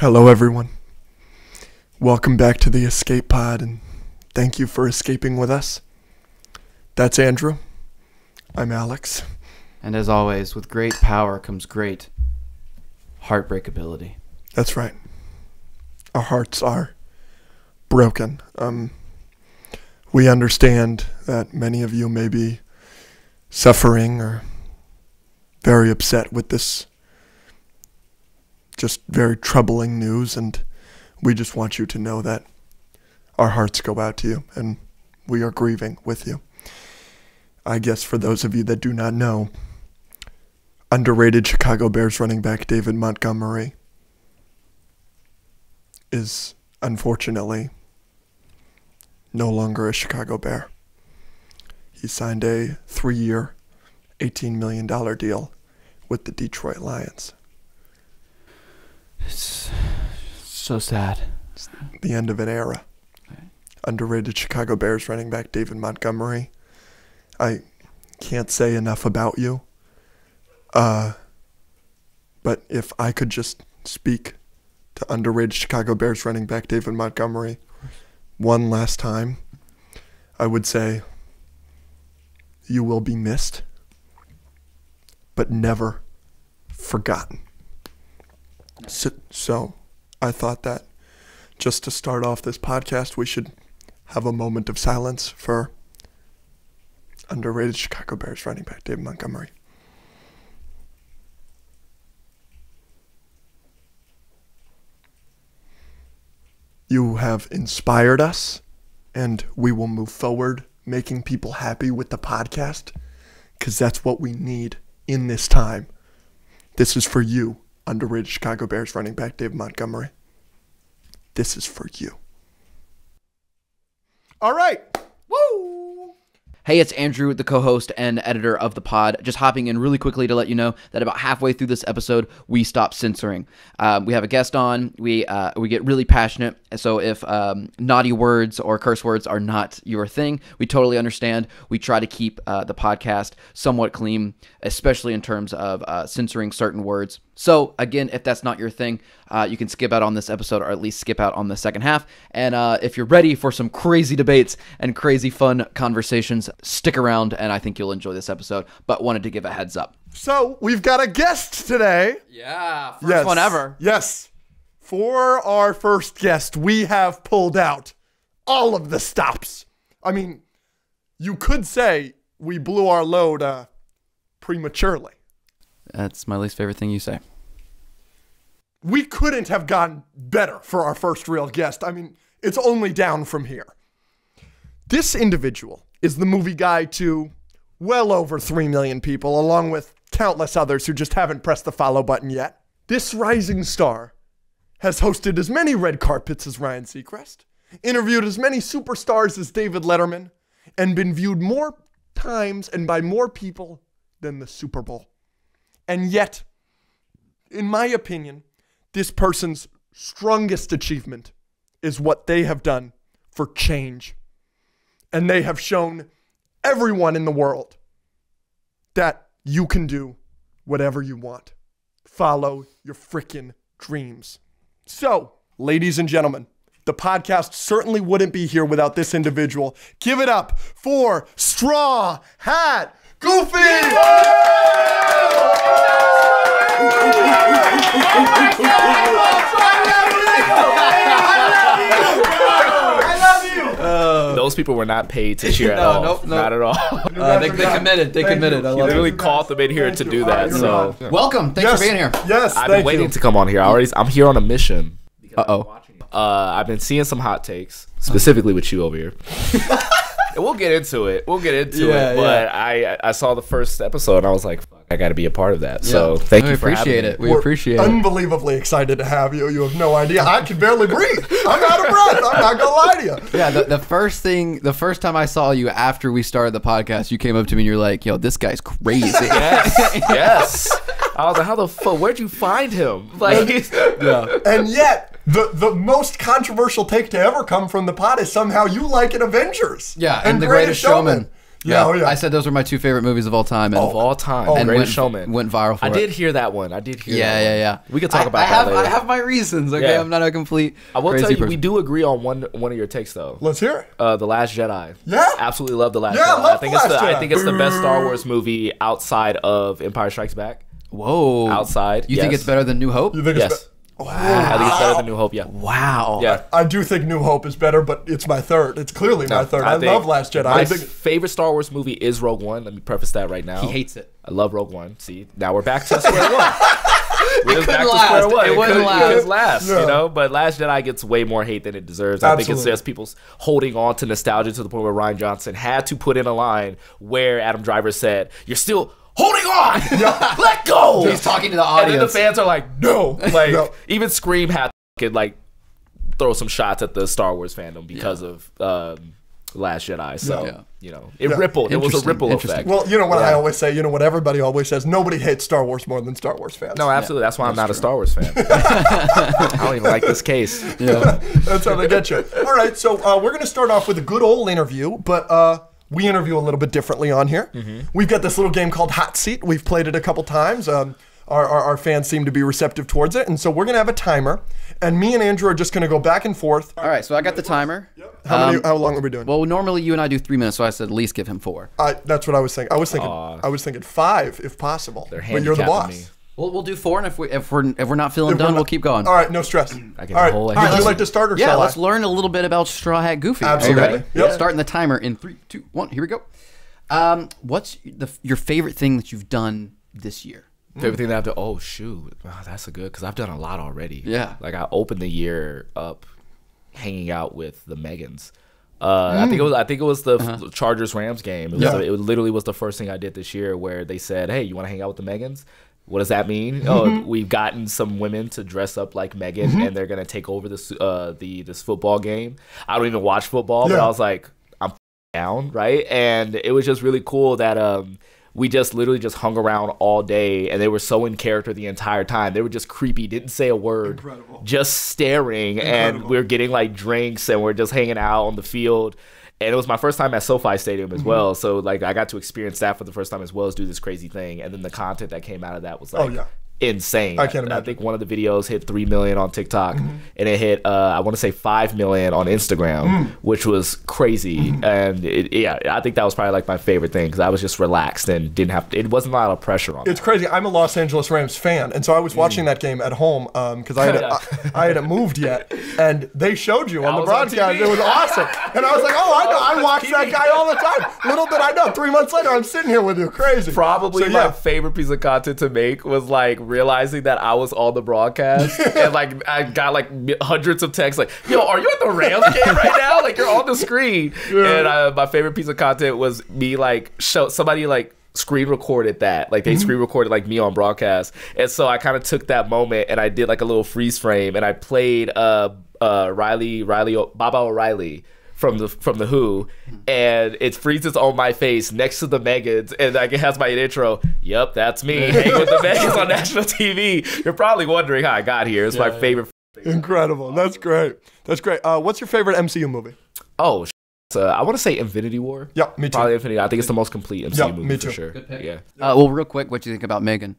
Hello, everyone. Welcome back to the Escape Pod, and thank you for escaping with us. That's Andrew. I'm Alex. And as always, with great power comes great heartbreakability. That's right. Our hearts are broken. Um, we understand that many of you may be suffering or very upset with this just very troubling news, and we just want you to know that our hearts go out to you and we are grieving with you. I guess for those of you that do not know, underrated Chicago Bears running back David Montgomery is unfortunately no longer a Chicago Bear. He signed a three year, $18 million deal with the Detroit Lions. It's so sad. It's the end of an era. Underrated Chicago Bears running back David Montgomery. I can't say enough about you. Uh, but if I could just speak to underrated Chicago Bears running back David Montgomery one last time, I would say you will be missed, but never forgotten. So, so I thought that just to start off this podcast, we should have a moment of silence for underrated Chicago Bears running back David Montgomery. You have inspired us, and we will move forward making people happy with the podcast because that's what we need in this time. This is for you, underrated Chicago Bears running back Dave Montgomery. This is for you. All right. Hey, it's Andrew, the co host and editor of the pod. Just hopping in really quickly to let you know that about halfway through this episode, we stop censoring. Um, we have a guest on. We uh, we get really passionate. So if um, naughty words or curse words are not your thing, we totally understand. We try to keep uh, the podcast somewhat clean, especially in terms of uh, censoring certain words. So, again, if that's not your thing, uh, you can skip out on this episode or at least skip out on the second half. And uh, if you're ready for some crazy debates and crazy fun conversations, stick around and I think you'll enjoy this episode. But wanted to give a heads up. So, we've got a guest today. Yeah, first yes. one ever. Yes. For our first guest, we have pulled out all of the stops. I mean, you could say we blew our load uh, prematurely. That's my least favorite thing you say. We couldn't have gotten better for our first real guest. I mean, it's only down from here. This individual is the movie guy to well over 3 million people, along with countless others who just haven't pressed the follow button yet. This rising star has hosted as many red carpets as Ryan Seacrest, interviewed as many superstars as David Letterman, and been viewed more times and by more people than the Super Bowl. And yet, in my opinion, this person's strongest achievement is what they have done for change. And they have shown everyone in the world that you can do whatever you want. Follow your freaking dreams. So, ladies and gentlemen, the podcast certainly wouldn't be here without this individual. Give it up for Straw Hat Goofy! Those people were not paid to cheer at all. Nope, nope. Not at all. Uh, they, they, committed. They thank committed. You. I literally called them in here to do that. So welcome. Thanks yes. for being here. Yes, I've been waiting you. to come on here. I already. I'm here on a mission. Uh oh. Uh, I've been seeing some hot takes, specifically with you over here. we'll get into it. We'll get into yeah, it. But yeah. I I saw the first episode and I was like, I got to be a part of that. Yeah. So thank we you for appreciate it. We We're appreciate it. Unbelievably excited to have you. You have no idea. I can barely breathe. I'm out of breath. I'm not gonna lie to you. Yeah. The, the first thing, the first time I saw you after we started the podcast, you came up to me and you're like, "Yo, this guy's crazy." yes. yes. I was like, "How the fuck? Where'd you find him?" Like, yeah. And yet, the the most controversial take to ever come from the pod is somehow you like an Avengers. Yeah, and, and the Greatest, Showman. Showman. Yeah, oh yeah. I said those were my two favorite movies of all time. And, of all time. Oh, and Great went, Showman. went viral for I it. did hear that one. I did hear. Yeah, that yeah, one. yeah. We could talk I- about I that have, later. I have my reasons. Okay, Yeah. I'm not a complete. I will crazy tell you, person. we do agree on one one of your takes though. Let's hear it. Uh, the Last Jedi. Yeah? absolutely love the Last Yeah, I Jedi. love think The it's Last the I think it's the best Star Wars movie outside of Empire Strikes Back. Whoa. Outside, You think it's better than New Hope? You think it's Yes, be- I think it's better than New Hope. Yeah, Wow. yeah. I do think New Hope is better, but it's my third. It's clearly my third. I, think love Last Jedi. My I think, favorite Star Wars movie is Rogue One. Let me preface that right now. He hates it. I love Rogue One. See, now we're back to square one. We're just back to last. square one. It wouldn't couldn't- last. couldn't last, Yeah. you know. But Last Jedi gets way more hate than it deserves. Absolutely. I think it's Absolutely. just people holding on to nostalgia to the point where Rian Johnson had to put in a line where Adam Driver said, "You're still." Holding on, let go. He's talking to the audience. and then the fans are like, "No!" Like No. even Scream had to like throw some shots at the Star Wars fandom because of um, Last Jedi. So Yeah. you know, it Yeah. rippled. It was a ripple effect. well, you know what I always say. You know what everybody always says. Nobody hates Star Wars more than Star Wars fans. No, absolutely. That's why I'm not a Star Wars fan. I don't even like this case. Yeah. That's how they get you. All right, so uh, we're going to start off with a good old interview, but uh, we interview a little bit differently on here. We've got this little game called Hot Seat. We've played it a couple times. Um, our, our, our fans seem to be receptive towards it, and so we're going to have a timer, and me and Andrew are just going to go back and forth. All right, so I got the timer. How many? Um, How long are we doing? Well, normally you and I do three minutes, so I said at least give him four. I, that's what I was thinking. I was thinking. I was thinking five, if possible. They're but you're the boss. me. We'll, we'll do four, and if we if we're if we're not feeling If done, not- we'll keep going. All right, no stress. I All get right. a whole Would you like to start or Yeah, shall let's I? learn a little bit about Straw Hat Goofy. Absolutely. Are you ready? Yep. Starting the timer in three, two, one. Here we go. Um, what's the your favorite thing that you've done this year? Favorite thing that I've done. Oh shoot, wow, that's a good because I've done a lot already. Yeah. like I opened the year up hanging out with the Megans. Uh, I think it was I think it was the Uh-huh. Chargers Rams game. It, was Yeah. it literally was the first thing I did this year where they said, "Hey, you want to hang out with the Megans?" What does that mean? Oh, we've gotten some women to dress up like Megan, and they're gonna take over this uh, the this football game. I don't even watch football, but I was like, I'm down, right? And it was just really cool that um we just literally just hung around all day and they were so in character the entire time. They were just creepy, didn't say a word, Incredible. just staring and we are getting like drinks and we're just hanging out on the field. And it was my first time at SoFi Stadium Mm-hmm. as well. So like I got to experience that for the first time as well as do this crazy thing. And then the content that came out of that was like Oh, yeah. Insane. I can't imagine. I think one of the videos hit three million on TikTok, Mm-hmm. and it hit uh, I want to say five million on Instagram, Mm. which was crazy. Mm-hmm. And it, yeah, I think that was probably like my favorite thing because I was just relaxed and didn't have it wasn't a lot of pressure on. It's crazy. I'm a Los Angeles Rams fan, and so I was Mm. watching that game at home because I, hadn't- I, I hadn't moved yet, and they showed you on I the on broadcast. It was awesome, and I was like, "Oh, I know. I watch that guy all the time." Little did I know, three months later, I'm sitting here with you. Crazy. Probably So, my yeah. favorite piece of content to make was like realizing that I was on the broadcast and like I got like hundreds of texts like, "Yo, are you at the Rams game right now? Like you're on the screen." And uh, my favorite piece of content was me like show somebody like screen recorded that like they Mm-hmm. screen recorded like me on broadcast and so i kind of took that moment and i did like a little freeze frame and i played uh uh riley riley baba o'riley from the from the Who, and it freezes on my face next to the Megans, and like it has my intro. Yep, that's me hanging with the Megans on national TV. You're probably wondering how I got here. It's my favorite. Incredible. That's great. That's great. Uh, what's your favorite MCU movie? Oh, sh- uh, I want to say Infinity War. Yeah, me too. Probably Infinity. I think it's the most complete MCU Yeah, movie me for too. sure. Yeah, Uh, well, real quick, what do you think about Megan?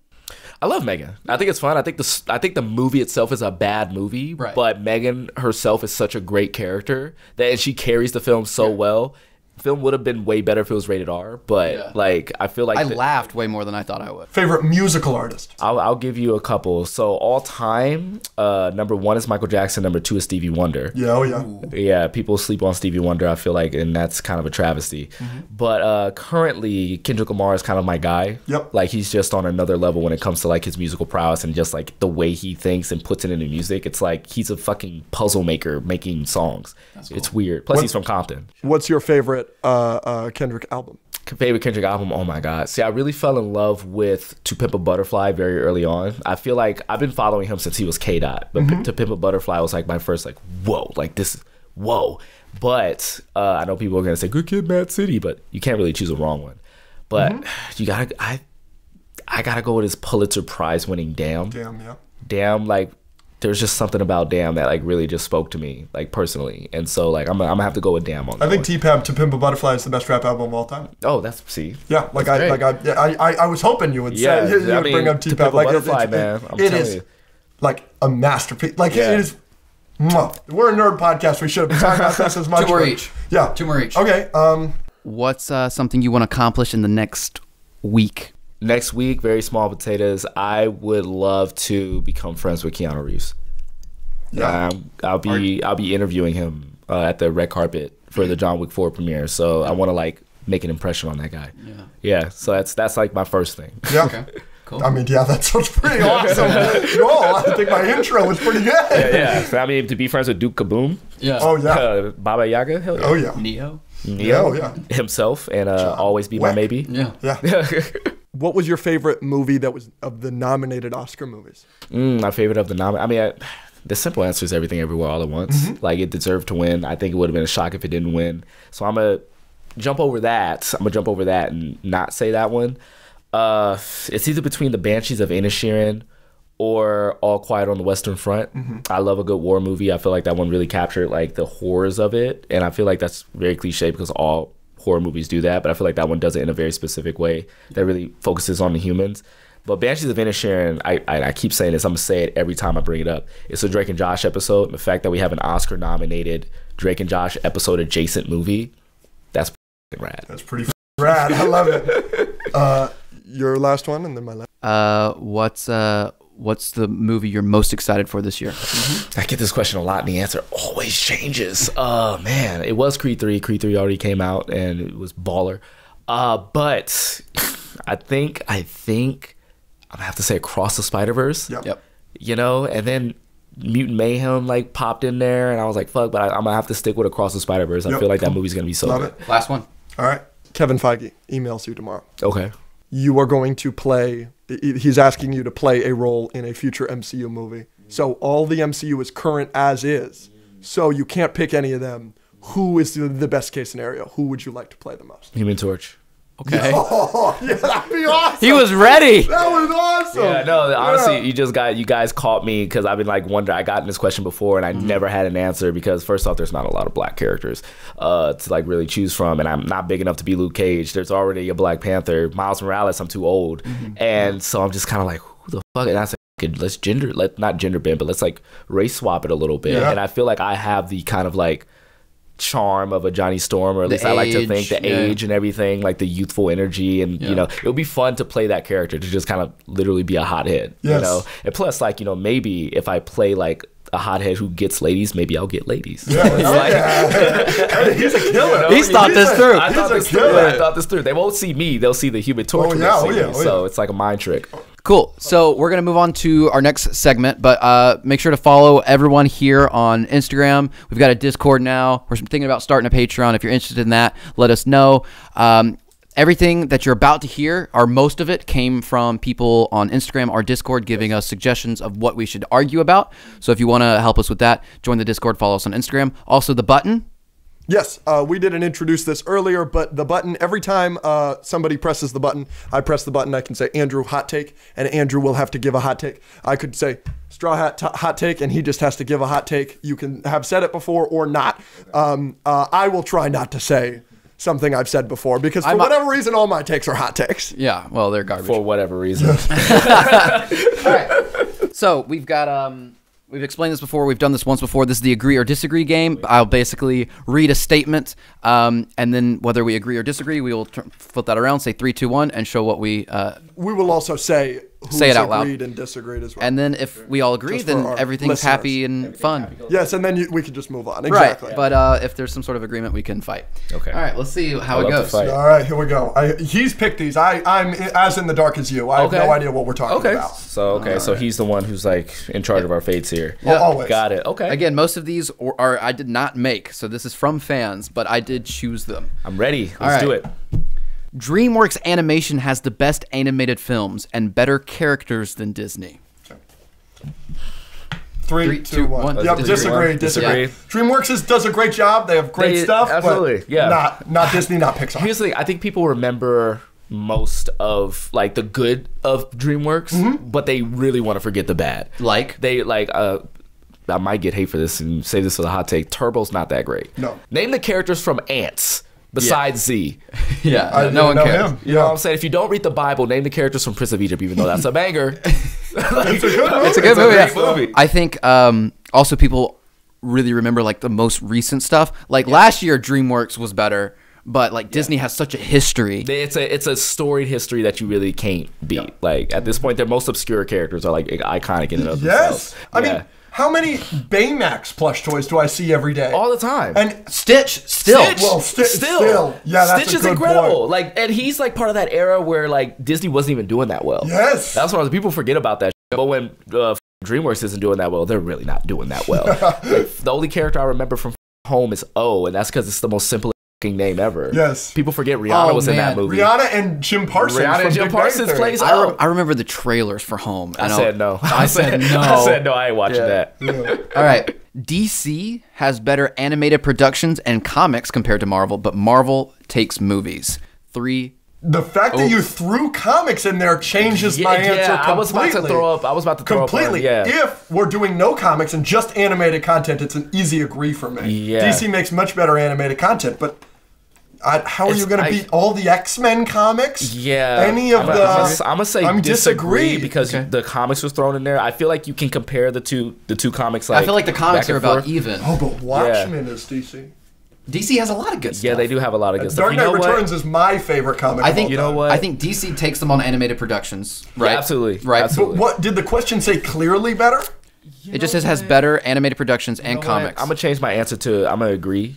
I love Megan. I think it's fun. I think the I think the movie itself is a bad movie, Right. but Megan herself is such a great character that and she carries the film so well. Film would have been way better if it was rated R, but Yeah. like I feel like I the- laughed way more than I thought I would. Favorite musical artist? I'll, I'll give you a couple. So all time, uh, number one is Michael Jackson. Number two is Stevie Wonder. Yeah, oh yeah. Yeah, people sleep on Stevie Wonder. I feel like, and that's kind of a travesty. But uh, currently, Kendrick Lamar is kind of my guy. Yep. Like he's just on another level when it comes to like his musical prowess and just like the way he thinks and puts it into music. It's like he's a fucking puzzle maker making songs. Cool. It's weird. Plus, he's from Compton. What's your favorite uh, uh, Kendrick album? favorite Kendrick album. Oh my god! See, I really fell in love with "To Pimp a Butterfly" very early on. I feel like I've been following him since he was K Dot, but "To Pimp a Butterfly" was like my first like whoa, like this whoa. But uh, I know people are gonna say "Good Kid, Mad City," but you can't really choose a wrong one. But you gotta I I gotta go with his Pulitzer Prize winning "Damn." Damn, yeah. Damn, like there's just something about Damn that like really just spoke to me like personally, and so like I'm, I'm gonna have to go with Damn on. I think T-Pab to Pimp a Butterfly is the best rap album of all time. Oh, that's see. Yeah, like I, great. like I, I, I, I was hoping you would Yeah, say you, you would mean, bring up T-Pab. Pimp a Like Butterfly, it, man, it, I'm it telling is you. like a masterpiece. Like Yeah. it is. mwah. We're a nerd podcast. We should have been talking about this as much. Two more but- each. Yeah, Two more each. Okay. Um. What's uh, something you want to accomplish in the next week? Next week, very small potatoes. I would love to become friends with Keanu Reeves. Yeah. Um, I'll be I'll be interviewing him uh, at the red carpet for the John Wick 4 premiere. So I want to like make an impression on that guy. Yeah. Yeah. So that's that's like my first thing. Yeah. Okay. Cool. I mean, yeah, that sounds pretty awesome. no, I think my intro was pretty good. yeah. So I mean, to be friends with Duke Kaboom, Yeah. Oh yeah. uh, Baba Yaga, hell yeah. Oh yeah. Neo. Neo, Oh, yeah. himself, and uh, always be my maybe. Yeah. Yeah. What was your favorite movie that was of the nominated Oscar movies? Mm, my favorite of the nom. I mean, I, the simple answer is everything everywhere all at once. Like it deserved to win. I think it would have been a shock if it didn't win. So I'm gonna jump over that. I'm gonna jump over that and not say that one. Uh, it's either between the Banshees of Inisherin or All Quiet on the Western Front. I love a good war movie. I feel like that one really captured like the horrors of it, and I feel like that's very cliche because all horror movies do that. But I feel like that one does it in a very specific way that really focuses on the humans. But Banshees of Inisherin, I, I I keep saying this. I'm gonna say it every time I bring it up. It's a Drake and Josh episode. The fact that we have an Oscar-nominated Drake and Josh episode adjacent movie, that's f***ing rad. That's pretty f- rad. I love it. Uh, your last one, and then my last. Uh, what's uh, what's the movie you're most excited for this year? I get this question a lot, and the answer always changes. Oh man, it was Creed three. Creed three already came out, and it was baller. Uh, but I think I think I'm gonna have to say Across the Spider Verse. Yep. Yep. You know, and then Mutant Mayhem like popped in there, and I was like, fuck. But I, I'm gonna have to stick with Across the Spider Verse. I feel like cool. that movie's gonna be so Love good. it. Last one. All right. Kevin Feige emails you tomorrow. Okay. You are going to play. He- He's asking you to play a role in a future MCU movie. So all the MCU is current as is. So you can't pick any of them. Who is the best case scenario? Who would you like to play the most? Human Torch. Okay. Oh, yeah, that'd be awesome. He was ready. That was awesome. Yeah, no, honestly, Yeah. you just got you guys caught me because I've been like wondering. I gotten this question before and I Mm-hmm. never had an answer because first off, there's not a lot of black characters uh, to like really choose from, and I'm not big enough to be Luke Cage. There's already a Black Panther, Miles Morales. I'm too old, Mm-hmm. and so I'm just kind of like, who the fuck? And I said, "Okay, let's gender, let not gender bend, but let's like race swap it a little bit. Yeah. And I feel like I have the kind of like charm of a Johnny Storm, or at The least I like to think the yeah. age and everything, like the youthful energy, and Yeah. you know, it would be fun to play that character to just kind of literally be a hothead, you know. And plus, like you know, maybe if I play like a hothead who gets ladies, maybe I'll get ladies. Yeah, oh, like- yeah. He's a killer. He's thought this a- through. I He's thought a this through. I thought this through. They won't see me; they'll see the human torch. Oh, when they yeah, oh, yeah, oh, so it's like a mind trick. Cool. So we're gonna move on to our next segment, but uh, make sure to follow everyone here on Instagram. We've got a Discord now. We're thinking about starting a Patreon. If you're interested in that, let us know. Um, everything that you're about to hear, or most of it, came from people on Instagram or Discord giving us suggestions of what we should argue about. So if you want to help us with that, join the Discord. Follow us on Instagram. Also, the button. Yes, uh, we didn't introduce this earlier, but the button, every time uh, somebody presses the button, I press the button, I can say, Andrew, hot take, and Andrew will have to give a hot take. I could say, straw hat, hot take, and he just has to give a hot take. You can have said it before or not. Um, uh, I will try not to say something I've said before because for I'm whatever reason, all my takes are hot takes. Yeah. Well, they're garbage. For whatever reason, So we've got um we've explained this before. We've done this once before. This is the agree or disagree game. I'll basically read a statement, um, and then whether we agree or disagree, we will tr- flip that around, say three, two, one, and show what we. Uh, We will also say who's Say it out loud. agreed and disagreed as well. and then if we all agree, Just for then our everything's listeners. happy and fun. yes, and then you, we can just move on. Exactly. Right. But uh, if there's some sort of agreement, we can fight. Okay. All right. Let's see how I it love to goes. fight. All right, here we go. I, he's picked these. I, I'm as in the dark as you. I Okay. have no idea what we're talking okay. about. So okay, so he's the one who's like in charge of our fates here. Al- Always. Got it. Okay. Again, most of these are, are I did not make, so this is from fans, but I did choose them. I'm ready. Let's right. do it. DreamWorks Animation has the best animated films and better characters than Disney. Three, Three, two, two, one. one. Yep, Disagree. disagree, One. disagree. Disagree. DreamWorks is, does a great job. They have great They- stuff. but absolutely, yeah. Not not Disney, not Pixar. Here's the thing. I think people remember most of like the good of DreamWorks, Mm-hmm. but they really want to forget the bad. Like? they like uh I might get hate for this and say this as a hot take. Turbo's not that great. No. Name the characters from Antz besides Z. Yeah, I no one know cares. him. You know what I'm saying? If you don't read the Bible, name the characters from Prince of Egypt, even though that's a banger. It's a good movie. It's a good movie. great yeah. movie. I think um, also people really remember like the most recent stuff. Like last year, DreamWorks was better, but like Disney has such a history. it's a it's a storied history that you really can't beat. Like at this point, their most obscure characters are like iconic in and of Yes. themselves. I Yeah. mean, how many Baymax plush toys do I see every day? all the time. and Stitch still. Stitch, Well, Sti- still. Yeah, that's Stitch a is good incredible. point. Like, and he's like part of that era where like Disney wasn't even doing that well. Yes. that's why people forget about that. But when uh, DreamWorks isn't doing that well, they're really not doing that well. like, the only character I remember from Home is O, and that's because it's the most simple name ever. Yes. people forget Rihanna Oh, was in that movie. Rihanna and Jim Parsons. Rihanna from and Jim Big Parsons plays I, O. re- I remember the trailers for Home. I and said no. I said no. I said no. I ain't watching that. All right. DC has better animated productions and comics compared to Marvel, but Marvel takes movies. Three. The fact that oh. you threw comics in there changes my Oh. Yeah, answer yeah, I was about to completely. throw up. I was about to throw up. completely. Yeah. If we're doing no comics and just animated content, it's an easy agree for me. Yeah. DC makes much better animated content, but I, how are It's- you going to beat all the X Men comics? Yeah, Any of I'm, the? I'm, gonna- say I'm disagree, disagree. because Okay. the comics was thrown in there. I feel like you can compare the two the two comics. Like I feel like the comics are about forth. even. oh, but Watchmen is DC. DC has a lot of good stuff. Yeah, they do have a lot of good uh, stuff. Dark You Knight know? Returns is my favorite comic. I of think all You know time. what? I think DC takes them on animated productions. Right. absolutely. Right. Absolutely. But what did the question say? Clearly better. It just says has better animated productions and comics. I'm gonna change my answer to I'm gonna agree.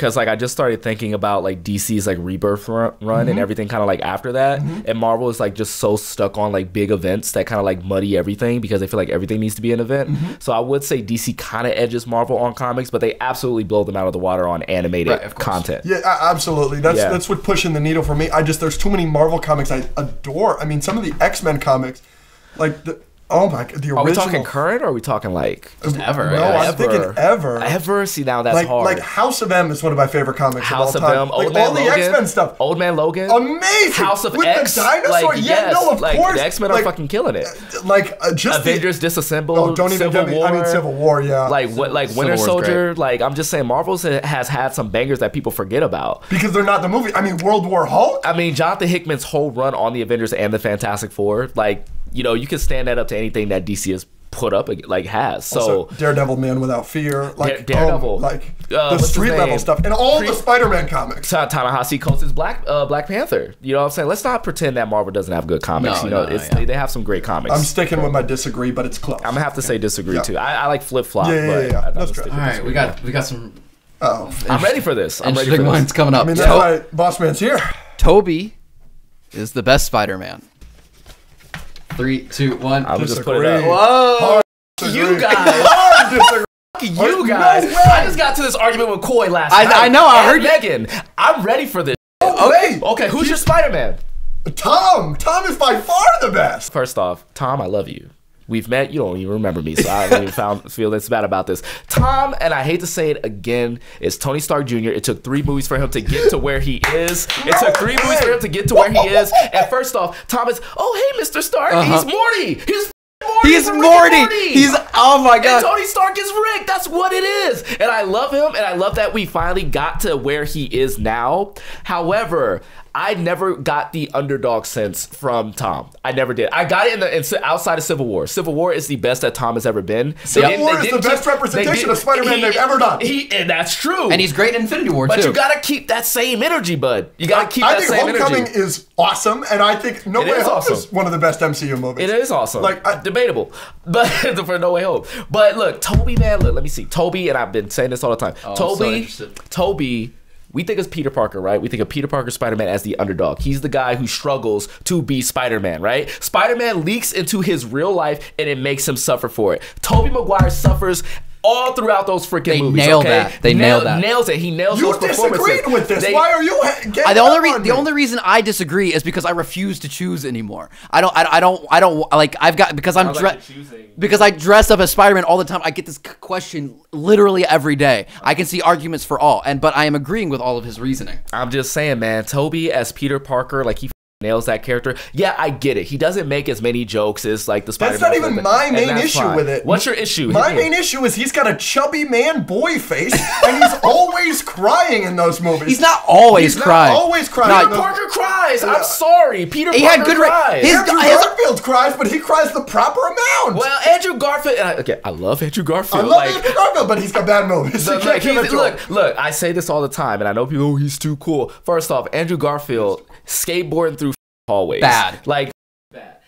Cause like I just started thinking about like DC's like rebirth run, run Mm-hmm. and everything kind of like after that, and Marvel is like just so stuck on like big events that kind of like muddy everything because they feel like everything needs to be an event. Mm-hmm. So I would say DC kind of edges Marvel on comics, but they absolutely blow them out of the water on animated Right, content. Yeah, absolutely. That's Yeah. that's what pushing the needle for me. I just there's too many Marvel comics I adore. I mean, some of the X Men comics, like the oh my god, the original. Are we talking current or are we talking like ever. No, yeah. I'm Ever. thinking ever. ever? See now that's like hard. like House of M is one of my favorite comics House of of all time. them, Old like Man all the X Men stuff. Old Man Logan, Amazing. House of With X, the dinosaur. like yeah, yes, no, of like course. the X Men like, are fucking killing it. Like uh, just the- Avengers Disassembled, Oh, don't even Civil get me. War. I mean, Civil War. Yeah. Like what? Like Civil Winter War's Soldier. Like I'm just saying, Marvel's has had some bangers that people forget about. because they're not the movie. I mean, World War Hulk. I mean, Jonathan Hickman's whole run on the Avengers and the Fantastic Four, like you know, you can stand that up to anything that DC has put up, like has. So. So Daredevil, Man Without Fear, like Dare- Daredevil. oh, like Uh, the street level stuff, and all Pre- the Spider-Man comics. Ta- Ta-Nehisi Coates' Black uh, Black Panther. You know what I'm saying? Let's not pretend that Marvel doesn't have good comics. No, you know, no, yeah. they, they have some great comics. I'm sticking with my disagree, but it's close. I'm gonna have to say disagree Yeah. too. I, I like flip flop, Yeah, yeah, yeah, yeah. I- That's stick All right, we got we got some oh, I'm ready for this. I'm ready for this. coming up. I mean, that's why Boss Man's here. Tobey is the best Spider-Man. Three, two, one. I'm just put it Disagree. up. Whoa! You guys. Hard. You guys. way. I just got to this argument with Coy last I- night. I know, I And heard Megan. I'm ready for this. Okay. Okay, who's your Spider Man? Tom. Tom is by far the best. First off, Tom, I love you. We've met. You don't even remember me, so I don't even found, feel this bad about this. Tom, and I hate to say it again, is Tony Stark Jr. It took three movies for him to get to where he is. It took three movies for him to get to where he is. And first off, Tom is, oh hey, Mr. Stark, uh-huh. he's Morty. He's Morty. He's and Morty. He's oh my And god. Tony Stark is Rick. That's what it is. And I love him, and I love that we finally got to where he is now. However, I never got the underdog sense from Tom. I never did. I got it in the in, outside of Civil War. Civil War is the best that Tom has ever been. Civil didn't- War they is the best keep- representation of Spider-Man he- they've ever done. He, and that's true. And he's great in Infinity War but too. you gotta keep that same energy, bud. You gotta keep I that think same Homecoming energy. is awesome, and I think No It Way is Home awesome. is one of the best MCU movies. It is awesome. Like, I- debatable, but for No Way Home. But look, Tobey, man, look, let me see. Tobey, and I've been saying this all the time. Oh, I'm so Tobey. Tobey. We think of Peter Parker, right? We think of Peter Parker Spider Man as the underdog. He's the guy who struggles to be Spider Man, right? Spider Man leaks into his real life and it makes him suffer for it. Tobey Maguire suffers all throughout those freaking They movies. nail okay? that. They nail that. Nails it. He nails you those performances. You disagreed with this. They- Why are you getting I, the only up re- on the me? only reason I disagree is because I refuse to choose anymore. I don't I, I don't I don't like I've got because I'm Sounds like choosing. because I dress up as Spider-Man all the time. I get this question literally every day. I can see arguments for all, and but I am agreeing with all of his reasoning. I'm just saying, man. Tobey as Peter Parker, like he nails that character. Yeah, I get it. He doesn't make as many jokes as like the Spider-Man. That's not even my main issue fine. with it. What's your issue? My main issue is he's got a chubby man boy face, and he's always crying in those movies. He's not always He's not crying. always crying. Not- Peter Parker cries. Yeah. I'm sorry. Peter He Parker had good ra- cries. his- Andrew his- Garfield cries, but he cries the proper amount. well, Andrew Garfield. And I, okay, I love Andrew Garfield. I love like, Andrew Garfield, but he's got bad movies. the- You can't like, give he's- it to him. look, look. I say this all the time, and I know people. Oh, he's too cool. First off, Andrew Garfield skateboarding through hallways. Bad. Like.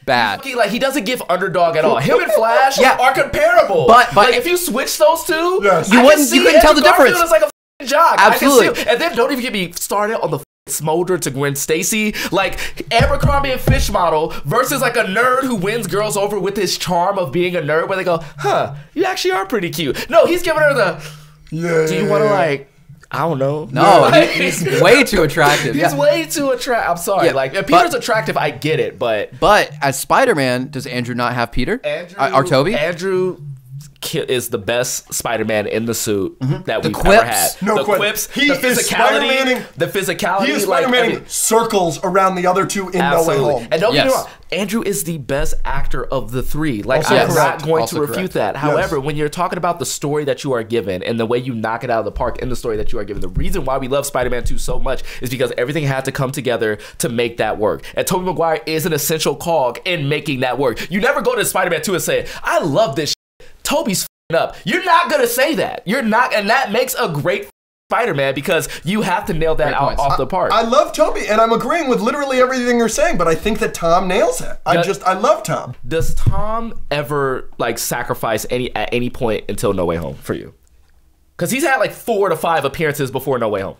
Bad. He, like he doesn't give underdog at all. Him and Flash Yeah. are comparable. But- but- like, if you switch those two, Yes. You I wouldn't- can you see couldn't tell the Andrew Garfield difference. is like a f***ing jock. I can see Absolutely. And then don't even get me started on the Smolder to Gwen Stacy, like Abercrombie and Fish model versus like a nerd who wins girls over with his charm of being a nerd. Where they go, huh, you actually are pretty cute. No, he's giving her the. yeah, Do you want to like? I don't know. No, Like- he- he's way too attractive. He's yeah. way too attractive. I'm sorry. Yeah, like if but- Peter's attractive, I get it, but But as Spider-Man, does Andrew not have Peter? Andrew Uh, or Tobey? Andrew is the best Spider-Man in the suit that Mm-hmm. The we've quips. ever had. No the quip. quips, He the physicality, Spider-Maning- the physicality. He is like, Spider-Man every- circles around the other two in No Way Home. And don't get me wrong, Andrew is the best actor of the three. Like Also I'm correct. not going Also to refute correct. that. However, when you're talking about the story that you are given and the way you knock it out of the park in the story that you are given, the reason why we love Spider-Man 2 so much is because everything had to come together to make that work. And Tobey Maguire is an essential cog in making that work. You never go to Spider-Man 2 and say, "I love this." Shit. Tobey's f***ing up. You're not gonna say that. You're not, and that makes a great Spider-Man because you have to nail that Great out points. off the park. I love Tobey, and I'm agreeing with literally everything you're saying, but I think that Tom nails it. I Yeah. just, I love Tom. Does Tom ever like sacrifice any at any point until No Way Home for you? Because he's had like four to five appearances before No Way Home.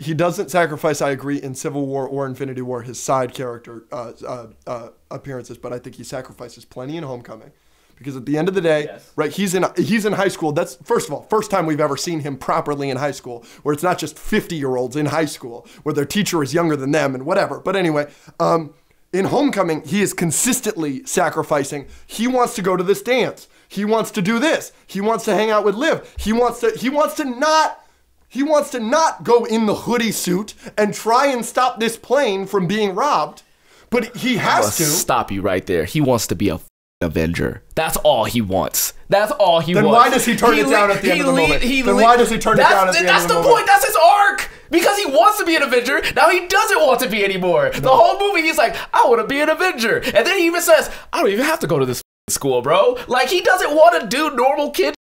He doesn't sacrifice, I agree, in Civil War or Infinity War, his side character uh, uh, uh, appearances, but I think he sacrifices plenty in Homecoming. Because at the end of the day, Yes. right, he's in he's in high school. That's first of all, first time we've ever seen him properly in high school, where it's not just 50 year olds in high school, where their teacher is younger than them and whatever. But anyway, um, in Homecoming, he is consistently sacrificing. He wants to go to this dance. He wants to do this. He wants to hang out with Liv. He wants to he wants to not he wants to not go in the hoodie suit and try and stop this plane from being robbed, but he has to. stop you right there. He wants to be a f- Avenger. That's all he wants. That's all he Then wants. Then why does he turn it down at the end of the moment? Then why does he turn it that's, down at the end That's of the the moment? point. That's his arc. Because he wants to be an Avenger. Now he doesn't want to be anymore. The whole movie, he's like, I want to be an Avenger. And then he even says, I don't even have to go to this school, bro. Like, he doesn't want to do normal kid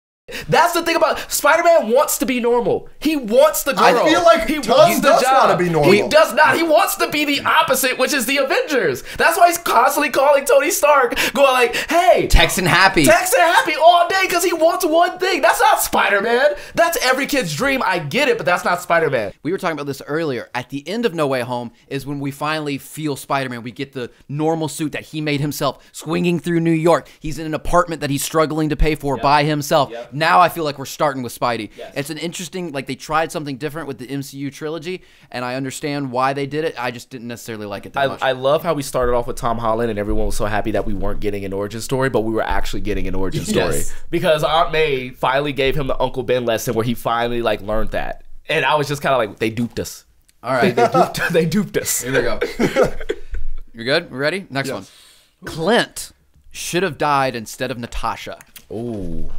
that's the thing about Spider-Man wants to be normal. He wants the girl. I feel like he the does job. wanna be normal. He does not. He wants to be the opposite, which is the Avengers. That's why he's constantly calling Tony Stark, going like, "Hey, Texan happy. Text and happy all day because he wants one thing. That's not Spider Man. That's every kid's dream. I get it, but that's not Spider Man. We were talking about this earlier. At the end of No Way Home is when we finally feel Spider-Man. We get the normal suit that he made himself, swinging through New York. He's in an apartment that he's struggling to pay for by himself. Yep. Now I feel like we're starting with Spidey. Yes. It's an interesting, like they tried something different with the MCU trilogy, and I understand why they did it. I just didn't necessarily like it that I, much. I love how we started off with Tom Holland and everyone was so happy that we weren't getting an origin story, but we were actually getting an origin story Yes. because Aunt May finally gave him the Uncle Ben lesson where he finally like learned that, and I was just kind of like, they duped us. All right. They duped, they duped us. Here we go. You're good? We ready? Next one. Clint should have died instead of Natasha. Ooh.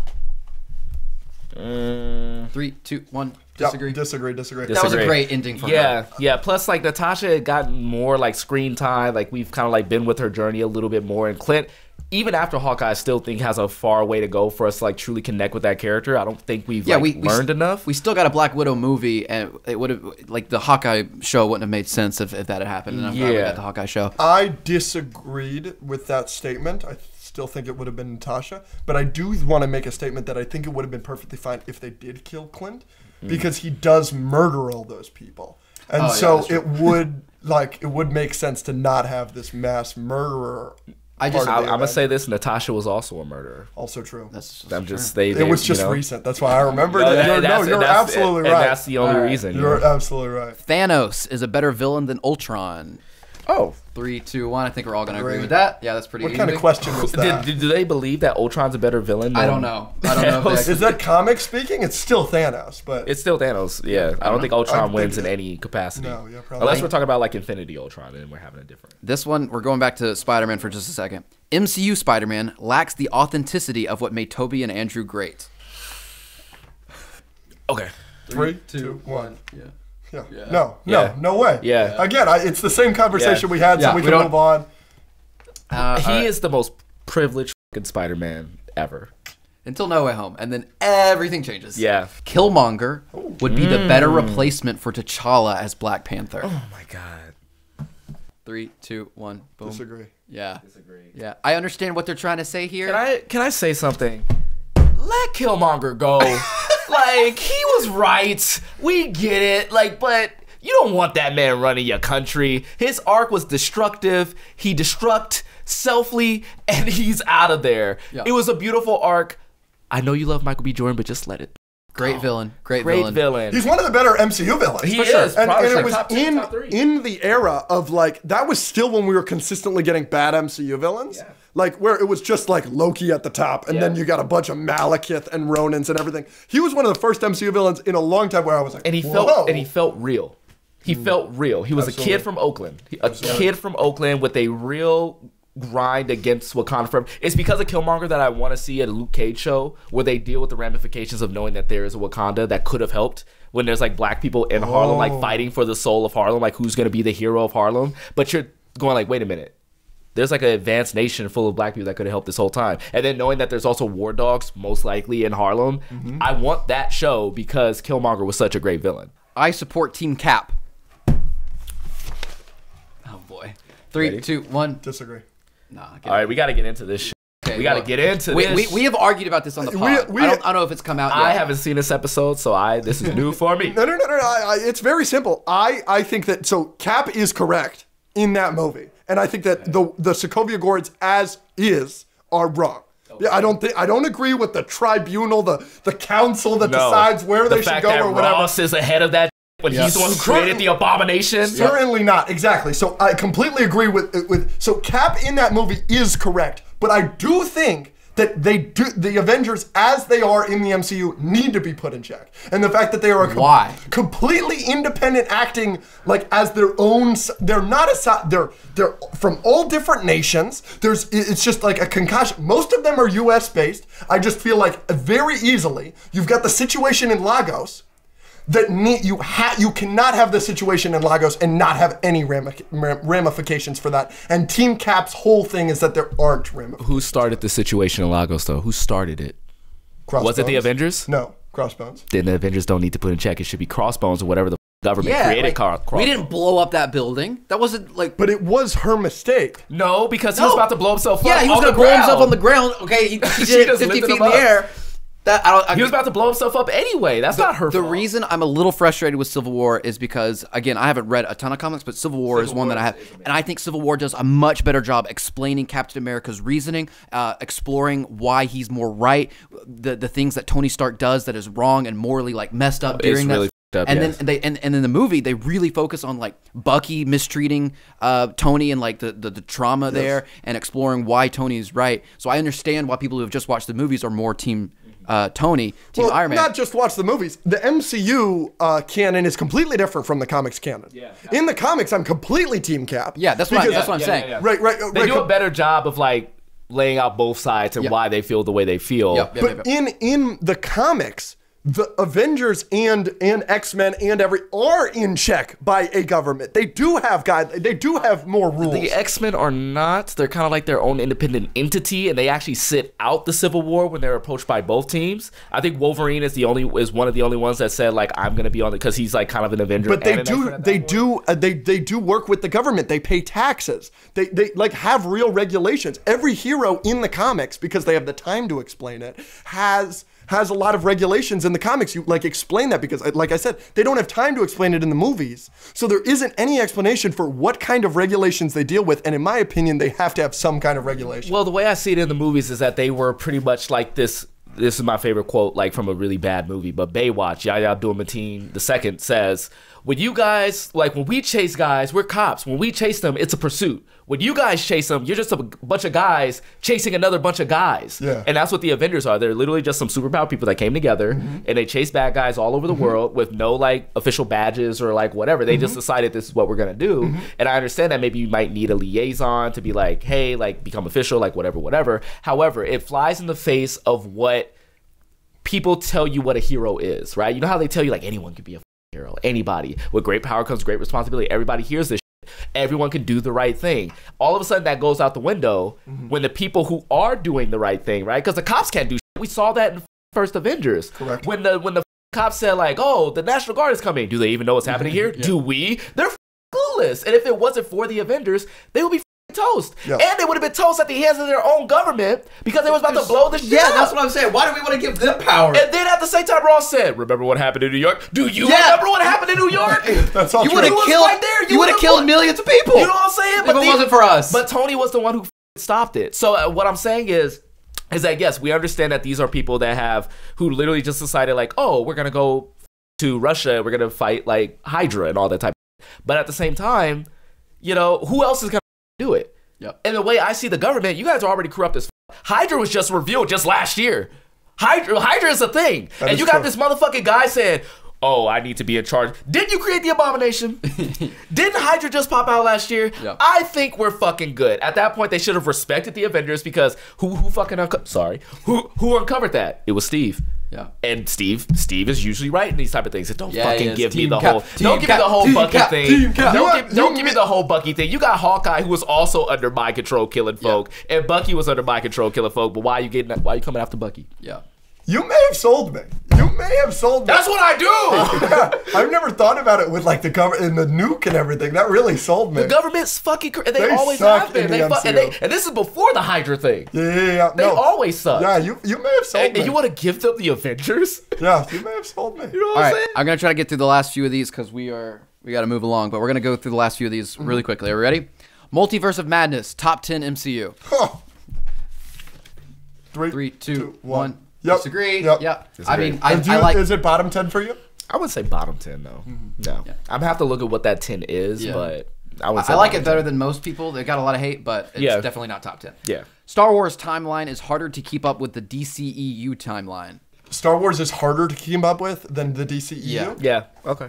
Mm. Three, two, one. Yep, Disagree. disagree. Disagree. That was a great ending for yeah, her. yeah. Plus, like Natasha got more like screen time. Like we've kind of like been with her journey a little bit more. And Clint, even after Hawkeye, I still think has a far way to go for us to like truly connect with that character. I don't think we've Yeah, like, we we learned s- enough. We still got a Black Widow movie, and it would have like the Hawkeye show wouldn't have made sense if, if that had happened. And I'm glad we Yeah. got the Hawkeye show. I disagreed with that statement. I still think it would have been Natasha, but I do want to make a statement that I think it would have been perfectly fine if they did kill Clint, mm. because he does murder all those people, and Oh, so that's true. it would like it would make sense to not have this mass murderer. I just I, I'm gonna say this: Natasha was also a murderer. also true. That's I'm just they. it they- was you just know. recent. That's why I remember No, it. that- You're, no, you're and that's- absolutely and right. that's the only All right. reason. you You're know. absolutely right. Thanos is a better villain than Ultron. Oh, Three, two, one. I think we're all gonna agree with that. Yeah, that's pretty What easy. kind of question was that? did- do they believe that Ultron's a better villain? I than don't know. I don't know. If Thanos? Is that comic speaking? It's still Thanos, but It's still Thanos. Yeah, I don't think Ultron think wins in any capacity. No, yeah, probably. Unless we're talking about like Infinity Ultron, and we're having a different. This one, we're going back to Spider Man for just a second. MCU Spider Man lacks the authenticity of what made Tobey and Andrew great. Okay. three, two, one. Yeah. Yeah. No, no, Yeah. no way. Yeah. Again, I, it's the same conversation Yeah. we had, Yeah, so we we can move on. Uh, he all right. is the most privileged fucking Spider-Man ever. Until No Way Home, and then everything changes. Yeah. Killmonger would be the better replacement for T'Challa as Black Panther. Oh my god. Three, two, one, boom. Disagree. Yeah. Disagree. Yeah. I understand what they're trying to say here. Can I can I say something? Let Killmonger go. like he was right. We get it. Like, but you don't want that man running your country. His arc was destructive. He destruct selfly, and he's out of there. Yeah. It was a beautiful arc. I know you love Michael B. Jordan, but just let it. Great villain. Great, Great villain. villain. He's one of the better MCU villains. He for is, sure. And, probably and it was top two, in top three. in the era of like that was still when we were consistently getting bad MCU villains. Like where it was just like Loki at the top, and then you got a bunch of Malekith and Ronins and everything. He was one of the first MCU villains in a long time where I was like, and he Whoa. felt and he felt real. He mm. felt real. He was a kid from Oakland, He- a kid from Oakland with a real grind against Wakanda forever. It's because of Killmonger that I want to see a Luke Cage show where they deal with the ramifications of knowing that there is a Wakanda that could have helped when there's like black people in Harlem Oh. like fighting for the soul of Harlem, like who's gonna be the hero of Harlem. But you're going like, wait a minute. There's like an advanced nation full of black people that could have helped this whole time. And then knowing that there's also war dogs, most likely in Harlem, Mm-hmm. I want that show because Killmonger was such a great villain. I support Team Cap. Oh boy. Three, Ready? two, one. disagree. Nah. All right, we got to get into this. Shit. Okay, we got to get into we, this. We, we have argued about this on the pod. we- I, don't, I don't know if it's come out yet. I haven't seen this episode, so I this is new for me. No, no, no, no. no I, I, it's very simple. I, I think that so Cap is correct in that movie, and I think that the the Sokovia Accords as is are wrong. Yeah, I don't think I don't agree with the tribunal, the the council that No. decides where the they should go that or whatever. Ross is ahead of that when he's the one who Certain- created the abomination. Certainly not. Exactly. So I completely agree with with so Cap in that movie is correct, but I do think that they do the Avengers as they are in the MCU need to be put in check. And the fact that they are com- Why? completely independent acting like as their own they're not a si- they're they're from all different nations. There's it's just like a concussion. Most of them are US based. I just feel like very easily you've got the situation in Lagos that need you ha- you cannot have the situation in Lagos and not have any ram- ramifications for that. And Team Cap's whole thing is that there aren't ramifications. Who started the situation in Lagos though? Who started it? Was it the Avengers? No, Crossbones. Then the Avengers don't need to put in check. It should be Crossbones or whatever the government yeah, created. like, Car- we didn't blow up that building. That wasn't like. But it was her mistake. No, because he was about to blow himself yeah, up. he was gonna the blow himself on the ground. Okay, he, he did it 50 feet in the up. air. That I don't. I, He was about to blow himself up anyway. That's not her the fault. reason I'm a little frustrated with Civil War is because again I haven't read a ton of comics, but Civil War is one that I have, and I think Civil War does a much better job explaining Captain America's reasoning, uh, exploring why he's more right, the the things that Tony Stark does that is wrong and morally like messed up during that. really f***ed up, and yes. then they and, and in the movie they really focus on like Bucky mistreating uh, Tony and like the, the, the trauma there and exploring why Tony is right. So I understand why people who have just watched the movies are more team uh, Tony, team Well, Iron Man. not just watch the movies. The MCU uh, canon is completely different from the comics canon. Yeah. In the comics, I'm completely Team Cap. Yeah, that's what I- Because- that's what I'm saying. Right, right, They right. do a better job of like laying out both sides and Yep. why they feel the way they feel. Yep, yep, But yep, yep. in in the comics, the Avengers and and X Men and every are in check by a government. They do have guide. They do have more rules. The X Men are not. They're kind of like their own independent entity, and they actually sit out the Civil War when they're approached by both teams. I think Wolverine is the only is one of the only ones that said like I'm gonna be on it because he's like kind of an Avenger. but they do X-Men they do uh, they they do work with the government. They pay taxes. They they like have real regulations. Every hero in the comics because they have the time to explain it has has a lot of regulations in the comics. You like explain that because like I said, they don't have time to explain it in the movies. So there isn't any explanation for what kind of regulations they deal with and in my opinion they have to have some kind of regulation. Well, the way I see it in the movies is that they were pretty much like this this is my favorite quote, like from a really bad movie, but Baywatch, Yahya Abdul-Mateen the second says, "When you guys like when we chase guys, we're cops. When we chase them, it's a pursuit. When you guys chase them, you're just a bunch of guys chasing another bunch of guys. Yeah. And that's what the Avengers are. They're literally just some superpower people that came together Mm-hmm. and they chase bad guys all over the world with no like official badges or like whatever. They Mm-hmm. just decided this is what we're gonna do. And I understand that maybe you might need a liaison to be like, hey, like become official, like whatever, whatever. However, it flies in the face of what people tell you what a hero is, right? You know how they tell you like anyone can be a hero, anybody. With great power comes great responsibility. Everybody hears this. shit. Everyone can do the right thing. All of a sudden, that goes out the window mm-hmm. when the people who are doing the right thing, right? Because the cops can't do. Shit. We saw that in first Avengers. Correct. When the when the cops said like, "Oh, the National Guard is coming," do they even know what's mm-hmm. happening here? Do we? They're clueless. And if it wasn't for the Avengers, they would be toast. And they would have been toast at the hands of their own government because they was about to blow the shit Yeah, up. that's what I'm saying. Why do we want to give them power? And then at the same time, Ross said, "Remember what happened in New York? Do you Yeah. remember what happened in New York? That's all You would have killed. right there. You You would have killed put- millions of people. You know what I'm saying? if it the- wasn't for us. But Tony was the one who stopped it. So uh, what I'm saying is, is that yes, we understand that these are people that have who literally just decided like, oh, we're gonna go to Russia, we're gonna fight like Hydra and all that type. Of but at the same time, you know, who else is gonna do it? Yep. And the way I see the government, you guys are already corrupt as. F- Hydra was just revealed just last year. Hydra, Hydra is a thing, That and you got true. this motherfucking guy saying, "Oh, I need to be in charge." Didn't you create the abomination? Didn't Hydra just pop out last year? Yep. I think we're fucking good. At that point, they should have respected the Avengers because who who fucking unco- sorry who who uncovered that? It was Steve. Yeah. And Steve, Steve is usually right in these type of things. So don't Yeah, he fucking is. give me the cap. whole. Team don't give cap. me the whole Bucky cap. thing. Don't, You- give, don't give me the whole Bucky thing. You got Hawkeye who was also under my control killing folk, and Bucky was under my control killing folk. But why are you getting? Why are you coming after Bucky? yeah. You may have sold me. You may have sold me. That's what I do. I've never thought about it with like the cover and the nuke and everything. That really sold me. the government's fucking. Cr- they, They always suck have been. in They the fu- and, they, and this is before the Hydra thing. yeah, yeah, yeah. They no. always suck. Yeah, you you may have sold And, me. and you want to give them the Avengers? yeah, you may have sold me. You know what All I'm right, saying? I'm gonna try to get through the last few of these because we are we got to move along. But we're gonna go through the last few of these mm-hmm. really quickly. Are we ready? Multiverse of Madness, top ten MCU. Huh. Three, Three, two, two, one. Yep. Disagree. Yep. Yeah. I mean, I, And do I like. is it bottom ten for you? I would say bottom ten though. Mm-hmm. No, I'm gonna have to look at what that ten is, Yeah. but I would. Say I like bottom it better than most people. They got a lot of hate, but it's Yeah. definitely not top ten. 10. Yeah. Star Wars timeline is harder to keep up with the DCEU timeline. Star Wars is harder to keep up with than the DCEU. Yeah. Yeah. Okay.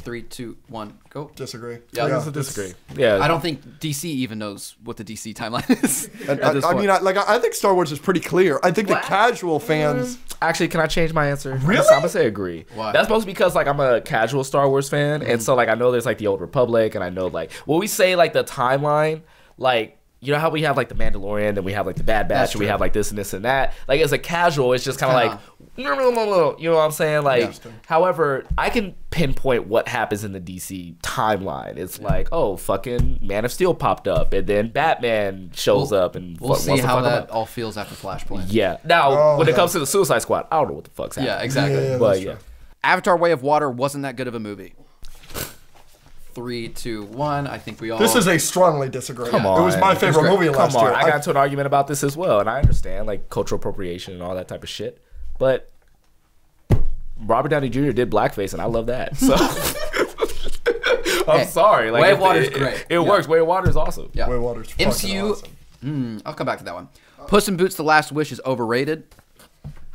Three, two, one, go. Disagree. Yeah, yeah this I disagree. Yeah. I don't think DC even knows what the DC timeline is. And at this I, I point. mean, I, like I I think Star Wars is pretty clear. I think the casual mm. fans. Actually, can I change my answer? Really? I'm gonna say agree. Why? That's mostly because like I'm a casual Star Wars fan, and mm. so like I know there's like the Old Republic, and I know like when we say like the timeline, like you know how we have like the Mandalorian, and we have like the Bad Batch, and we true. have like this and this and that. Like as a casual, it's just kind of Kinda- like. You know what I'm saying? Like, Yeah. however, I can pinpoint what happens in the DC timeline. It's like, oh, fucking Man of Steel popped up, and then Batman shows We'll- up, and We'll fu- see how that up. all feels after Flashpoint. Yeah. Now, Oh, when it comes to the Suicide Squad, I don't know what the fuck's happening. Yeah, exactly. Yeah, yeah, But that's yeah. Avatar: Way of Water wasn't that good of a movie. Three, two, one. I think we all. This is a strongly disagree. Come on. It was my It's favorite great. movie Come last on, year. I got into an argument about this as well, and I understand like cultural appropriation and all that type of shit. But Robert Downey Jr. did blackface, and I love that. So I'm Hey, sorry. Like Way of it- Water's it, great. It, Yeah. works. Way of Water is awesome. yeah. Way Water's fucking MCU. awesome. Hmm, I'll come back to that one. Puss in Boots: The Last Wish is overrated.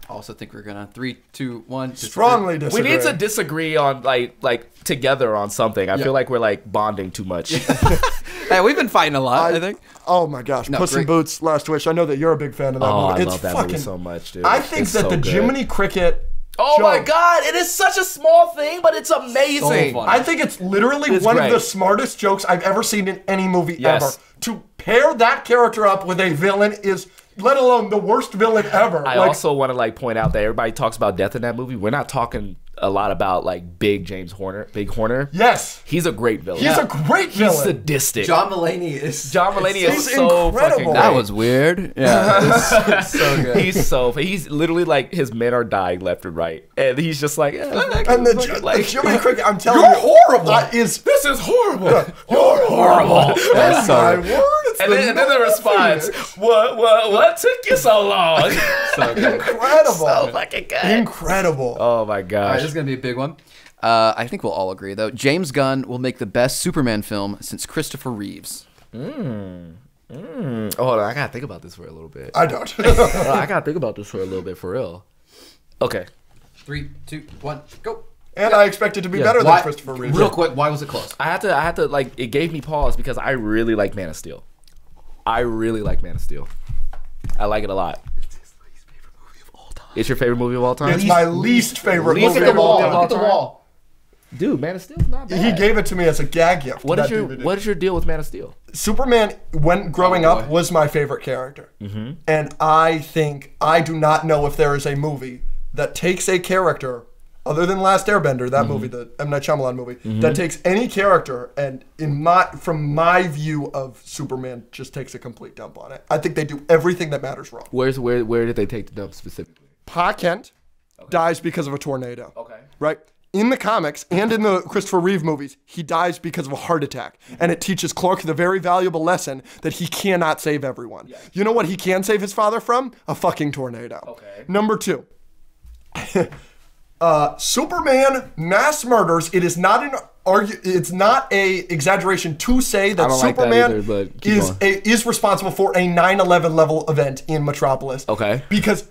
I also think we're gonna three, two, one. disagree. Strongly We need to disagree on like like together on something. I Yeah. feel like we're like bonding too much. Hey, we've been fighting a lot. I, think. Oh my gosh, No, Puss in. Boots, Last Wish. I know that you're a big fan of that oh, movie. I it's love that fucking. movie so much, dude. I think It's that so the good. Jiminy Cricket. Oh my god, it is such a small thing, but it's amazing. funny. I think it's literally It's one great. of the smartest jokes I've ever seen in any movie Yes. ever. To pair that character up with a villain is, let alone the worst villain ever. I like, also want to like point out that everybody talks about death in that movie. We're not talking a lot about like big James Horner, Big Horner. yes, He's a great villain. he's a great He's villain. sadistic. John Mulaney is. John Mulaney is so incredible. fucking. That was weird. Yeah. it's so good. He's so. He's literally like his men are dying left and right, and he's just like, yeah, and the, fucking, the Jiminy Cricket, I'm telling You're you, horrible. uh, is this is horrible. you're horrible. That's so my good. word, and, then, and then the response, "What? What? What took you so long?" so incredible, so fucking good, incredible. Oh my gosh, all right, this is gonna be a big one. Uh, I think we'll all agree though. James Gunn will make the best Superman film since Christopher Reeves. Mm. Mm. Oh, hold on, I gotta think about this for a little bit. I don't. I gotta think about this for a little bit for real. Okay. Three, two, one, go. And yeah. I expect it to be yeah. better why, than Christopher Reeves. Real quick, why was it close? I had to, I had to like, it gave me pause because I really like Man of Steel. I really like Man of Steel. I like it a lot. It's his least favorite movie of all time. It's your favorite movie of all time. It's my least favorite least movie of all time. Look at the wall. Dude, Man of Steel's not bad. He gave it to me as a gag gift. What is your DVD. What is your deal with Man of Steel? Superman, when growing oh, up, was my favorite character, mm-hmm. and I think I do not know if there is a movie that takes a character other than Last Airbender, that mm-hmm. movie, the M Night Shyamalan movie, mm-hmm. that takes any character and in my from my view of Superman, just takes a complete dump on it. I think they do everything that matters wrong. Where's where where did they take the dump specifically? Pa Kent okay. dies because of a tornado. Okay. Right in the comics and in the Christopher Reeve movies, he dies because of a heart attack. And it teaches Clark the very valuable lesson that he cannot save everyone. Yeah. You know what he can save his father from? A fucking tornado. Okay. Number two. uh, Superman mass murders. It is not an argue. It's not a exaggeration to say that Superman like that either, is a, is responsible for a 9/11 level event in Metropolis. Okay. Because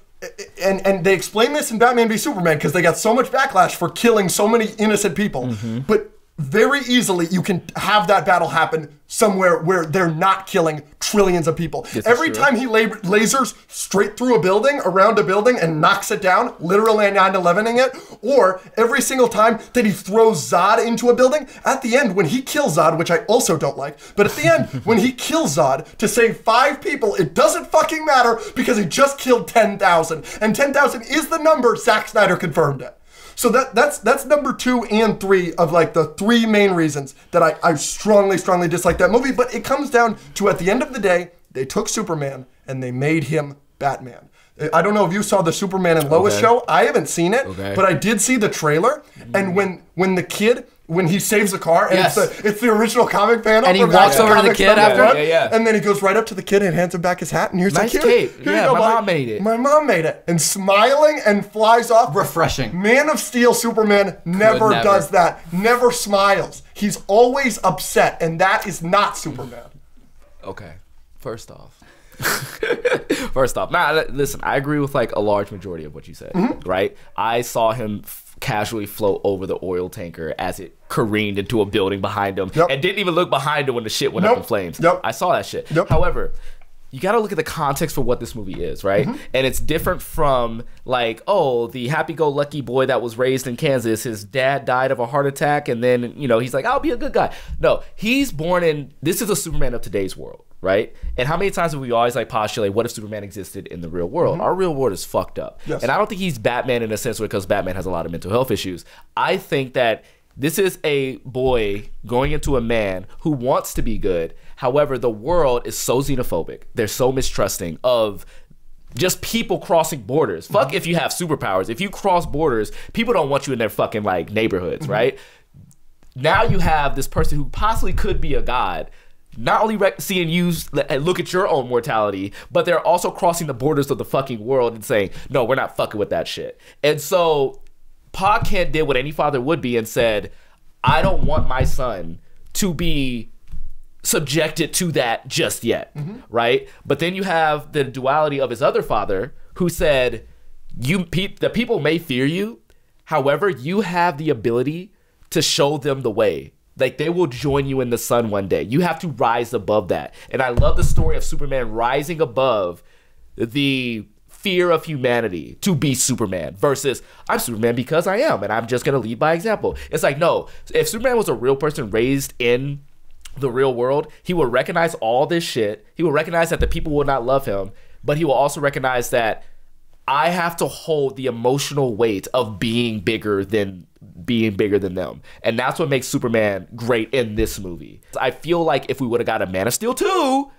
and and they explain this in Batman v Superman because they got so much backlash for killing so many innocent people. Mm-hmm. But very easily you can have that battle happen somewhere where they're not killing trillions of people. Yes, Every time he la- lasers straight through a building, around a building, and knocks it down, literally 9 11ing it, or every single time that he throws Zod into a building, at the end, when he kills Zod, which I also don't like, but at the end, when he kills Zod to save five people, it doesn't fucking matter because he just killed 10,000. And 10,000 is the number Zack Snyder confirmed it. So that that's that's number two and three of like the three main reasons that I, I strongly, strongly dislike that movie. But it comes down to at the end of the day, they took Superman and they made him Batman. I don't know if you saw the Superman and Lois okay. show. I haven't seen it, okay. but I did see the trailer. And mm. when when the kid when he saves the car and yes. it's, the, it's the original comic panel. And he walks over to the kid after. Yeah, yeah, yeah, And then he goes right up to the kid and hands him back his hat. And here's nice like, here, here yeah, my mom made it. My mom made it. And smiling and flies off. Refreshing. Man of Steel Superman never, never does that. Never smiles. He's always upset. And that is not Superman. Okay. First off. First off, nah, listen, I agree with like a large majority of what you said, mm-hmm. right? I saw him casually float over the oil tanker as it careened into a building behind him yep. and didn't even look behind him when the shit went nope. up in flames. Yep. I saw that shit. Yep. However, you got to look at the context for what this movie is, right? Mm-hmm. And it's different from like, oh, the happy-go-lucky boy that was raised in Kansas, his dad died of a heart attack, and then you know he's like, I'll be a good guy. No, he's born in. This is a Superman of today's world, right? And how many times have we always like postulate, what if Superman existed in the real world? Mm-hmm. Our real world is fucked up, yes. and I don't think he's Batman in a sense because Batman has a lot of mental health issues. I think that this is a boy going into a man who wants to be good. However, the world is so xenophobic. They're so mistrusting of just people crossing borders. Fuck if you have superpowers. If you cross borders, people don't want you in their fucking like neighborhoods, mm-hmm. right? Now you have this person who possibly could be a god not only seeing you look at your own mortality, but they're also crossing the borders of the fucking world and saying, no, we're not fucking with that shit. And so Pa Kent did what any father would be and said, I don't want my son to be subjected to that just yet, mm-hmm. right? But then you have the duality of his other father who said, "You pe- the people may fear you, however, you have the ability to show them the way. Like they will join you in the sun one day. You have to rise above that." And I love the story of Superman rising above the fear of humanity to be Superman versus I'm Superman because I am and I'm just going to lead by example. It's like, no, if Superman was a real person raised in the real world, he will recognize all this shit. He will recognize that the people will not love him, but he will also recognize that I have to hold the emotional weight of being bigger than being bigger than them. And that's what makes Superman great in this movie. I feel like if we would have got a Man of Steel 2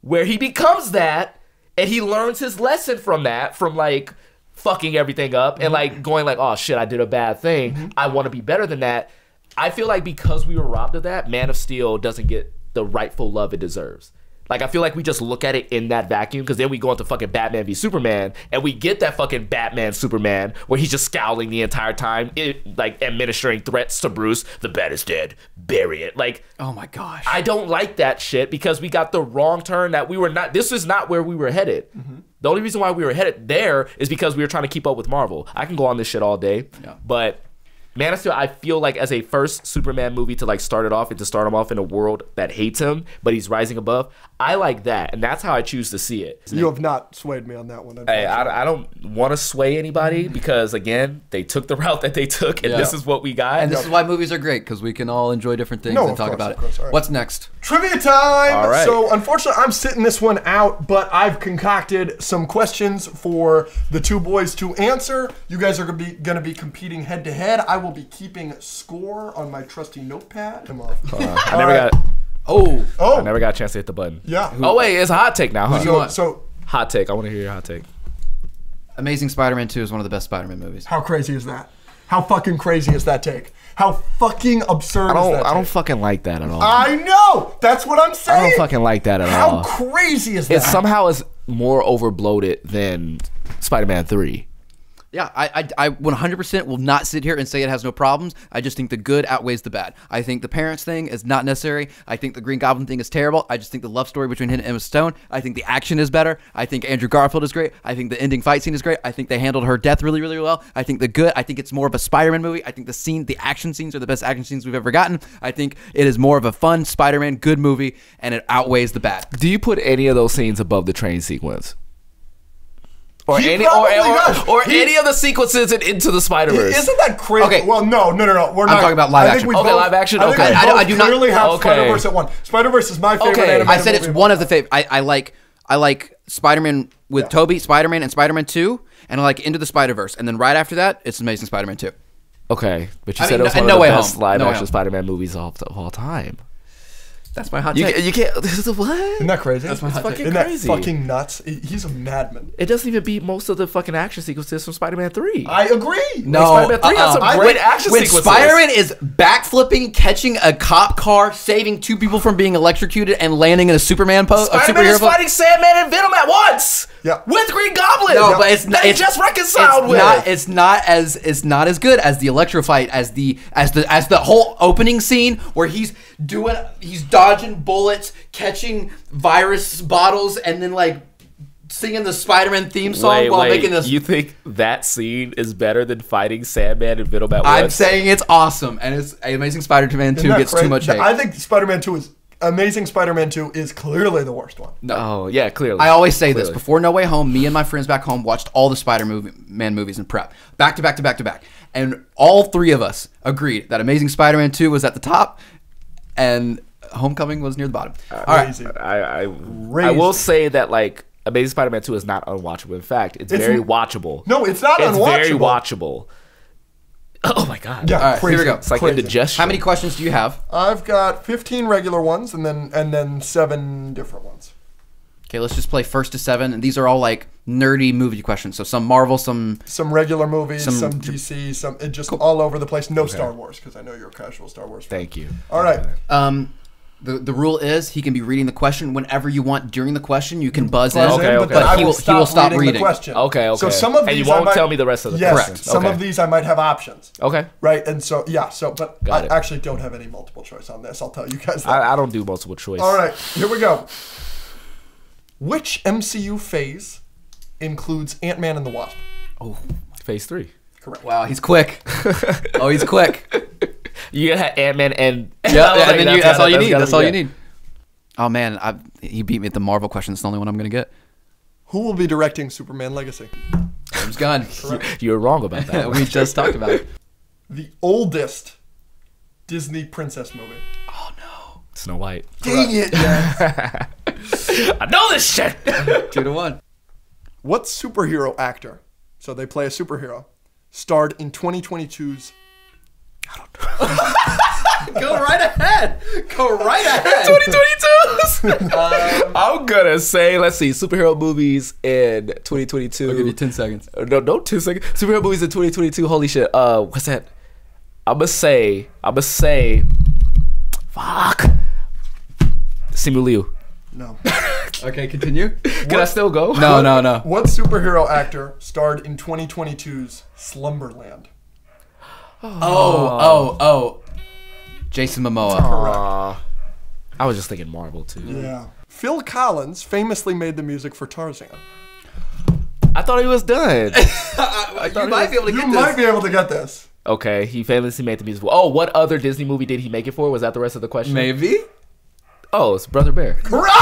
where he becomes that, and he learns his lesson from that, from like fucking everything up and like going like, oh shit, I did a bad thing. Mm-hmm. I want to be better than that. I feel like because we were robbed of that, Man of Steel doesn't get the rightful love it deserves. Like I feel like we just look at it in that vacuum because then we go into fucking Batman v Superman and we get that fucking Batman Superman where he's just scowling the entire time, it, like administering threats to Bruce. The bat is dead. Bury it. Like Oh my gosh. I don't like that shit because we got the wrong turn that we were not. This is not where we were headed. Mm-hmm. The only reason why we were headed there is because we were trying to keep up with Marvel. I can go on this shit all day, Yeah. but Man of Steel, I feel like as a first Superman movie to like start it off and to start him off in a world that hates him, but he's rising above. I like that, and that's how I choose to see it. You have not swayed me on that one. Hey, I, I don't want to sway anybody mm-hmm. because again, they took the route that they took, and Yeah. this is what we got. and this is why movies are great because we can all enjoy different things No, and talk course, about it. course, all right. What's next? Trivia time! All right. So, unfortunately, I'm sitting this one out, but I've concocted some questions for the two boys to answer. You guys are going to be, gonna be competing head to head. I will be keeping score on my trusty notepad. Come on. I never All right. got. Oh, Oh, I never got a chance to hit the button. yeah. Oh wait, it's a hot take now. Huh? you So, want? so, Hot take. I want to hear your hot take. Amazing Spider-Man 2 is one of the best Spider-Man movies. how crazy is that? How fucking crazy is that take? How fucking absurd I is don't. that I don't fucking like that at all. I know! That's what I'm saying. I don't fucking like that at How all. How crazy is that? It somehow is more overbloated than Spider-Man Three. Yeah, I, I, I 100% will not sit here and say it has no problems. I just think the good outweighs the bad. I think the parents thing is not necessary. I think the Green Goblin thing is terrible. I just think the love story between him and Emma Stone. I think the action is better. I think Andrew Garfield is great. I think the ending fight scene is great. I think they handled her death really, really well. I think the good. I think it's more of a Spider-Man movie. I think the scene, the action scenes are the best action scenes we've ever gotten. I think it is more of a fun Spider-Man good movie, and it outweighs the bad. Do you put any of those scenes above the train sequence? Or He any, or, or, or He- any of the sequences in Into the Spider Verse? Isn't that crazy? Okay. Well, no, no, no, no. We're not. talking about live I think action. we Okay, both- live action, I think okay. we I don't- both I do not- clearly have Okay. Spider Verse at one. Spider Verse is my favorite. Okay. I said it's movie one of the favorite. I, I like I like Spider-Man with Yeah. Tobey, Spider-Man, and Spider-Man Two, and I like Into the Spider-Verse, and then right after that, it's Amazing Spider-Man Two. Okay, but you I said mean, it was no- one No of the Way best Home. live No action Spider-Man movies of, of all time. That's my hot You, take. ca- you can't. This is what? Isn't that crazy? That's my Isn't hot take. fucking that crazy. fucking nuts? He- He's a madman. It doesn't even beat most of the fucking action sequences from Spider-Man Three. I agree. No, Spider-Man 3 has uh-uh. some uh-uh. great action when sequences. Spider-Man is backflipping, catching a cop car, saving two people from being electrocuted, and landing in a Superman pose, a Spider-Man superhero is pose. fighting Sandman and Venom at once. Yeah. With Green Goblin. No, but it's not. They It's just reconciled it's with. Not, it's not as it's not as good as the electro fight as the as the as the whole opening scene where he's doing he's dodging bullets, catching virus bottles, and then like singing the Spider-Man theme song wait, while wait. making this. You think that scene is better than fighting Sandman and Venom at I'm saying it's awesome, and it's Amazing Spider-Man Two gets crazy? too much hate. I think Spider Man Two is Amazing Spider Man Two is clearly the worst one. no. Oh yeah, clearly. I always say this before No Way Home. Me and my friends back home watched all the Spider-Man movies in prep, back to back to back to back, and all three of us agreed that Amazing Spider-Man Two was at the top, and Homecoming was near the bottom. Uh, all right, Crazy. I, I, I will say that like Amazing Spider-Man 2 is not unwatchable. In fact, it's, It's very watchable. No, it's not unwatchable. it's very watchable. Oh my god. Yeah, All right, here we go. It's like Crazy. indigestion. how many questions do you have? I've got 15 regular ones and then and then seven different ones. Okay, let's just play first to seven, and these are all like nerdy movie questions. So some Marvel, some Some regular movies, Some- some, DC, some it just all over the place. No Star Wars because I know you're a casual Star Wars fan. Thank you. All right. um. The, the rule is he can be reading the question whenever you want during the question. You can buzz Buzz in, Okay, okay. but then but I he will he will stop reading. the question. Okay, okay. So some of And you these I won't might- tell me the rest of the yes, questions. Some Okay. of these I might have options. Okay. Right, and so yeah, so but Got I it. actually don't have any multiple choice on this. I'll tell you guys that. I, I don't do multiple choice. All right, here we go. Which MCU phase includes Ant Man and the Wasp? Oh, phase three. Correct. Wow, he's quick. oh, he's quick. You got Ant Man and Yeah, Like, and then you, that's, all you need. That's all you need. Oh man, I, he beat me at the Marvel question. It's the only one I'm gonna get. Who will be directing Superman Legacy? James Gunn. You're wrong about that. we just talked about it. The oldest Disney princess movie. Oh no. Snow White. Dang it! Yes. I know this shit. Two to one. What superhero actor? So they play a superhero. Starred in 2022's. Go right ahead. Go right ahead. 2022. I'm gonna say, let's see, superhero movies in 2022. I'll give you ten seconds. Uh, No, no, two seconds. Superhero movies in 2022. Holy shit. Uh, what's that? I'm gonna say. I'm gonna say. Fuck. Simu Liu. No. Okay, continue. Can I still go? No, no, no. What superhero actor starred in 2022's Slumberland? Oh. oh, oh, oh. Jason Momoa. Aw. I was just thinking Marvel too. Yeah. Phil Collins famously made the music for Tarzan. I thought he was done. you might be able to You might be able to get this. okay, he famously made the music. For. Oh, what other Disney movie did he make it for? Was that the rest of the question? Maybe. Oh, it's Brother Bear. Correct!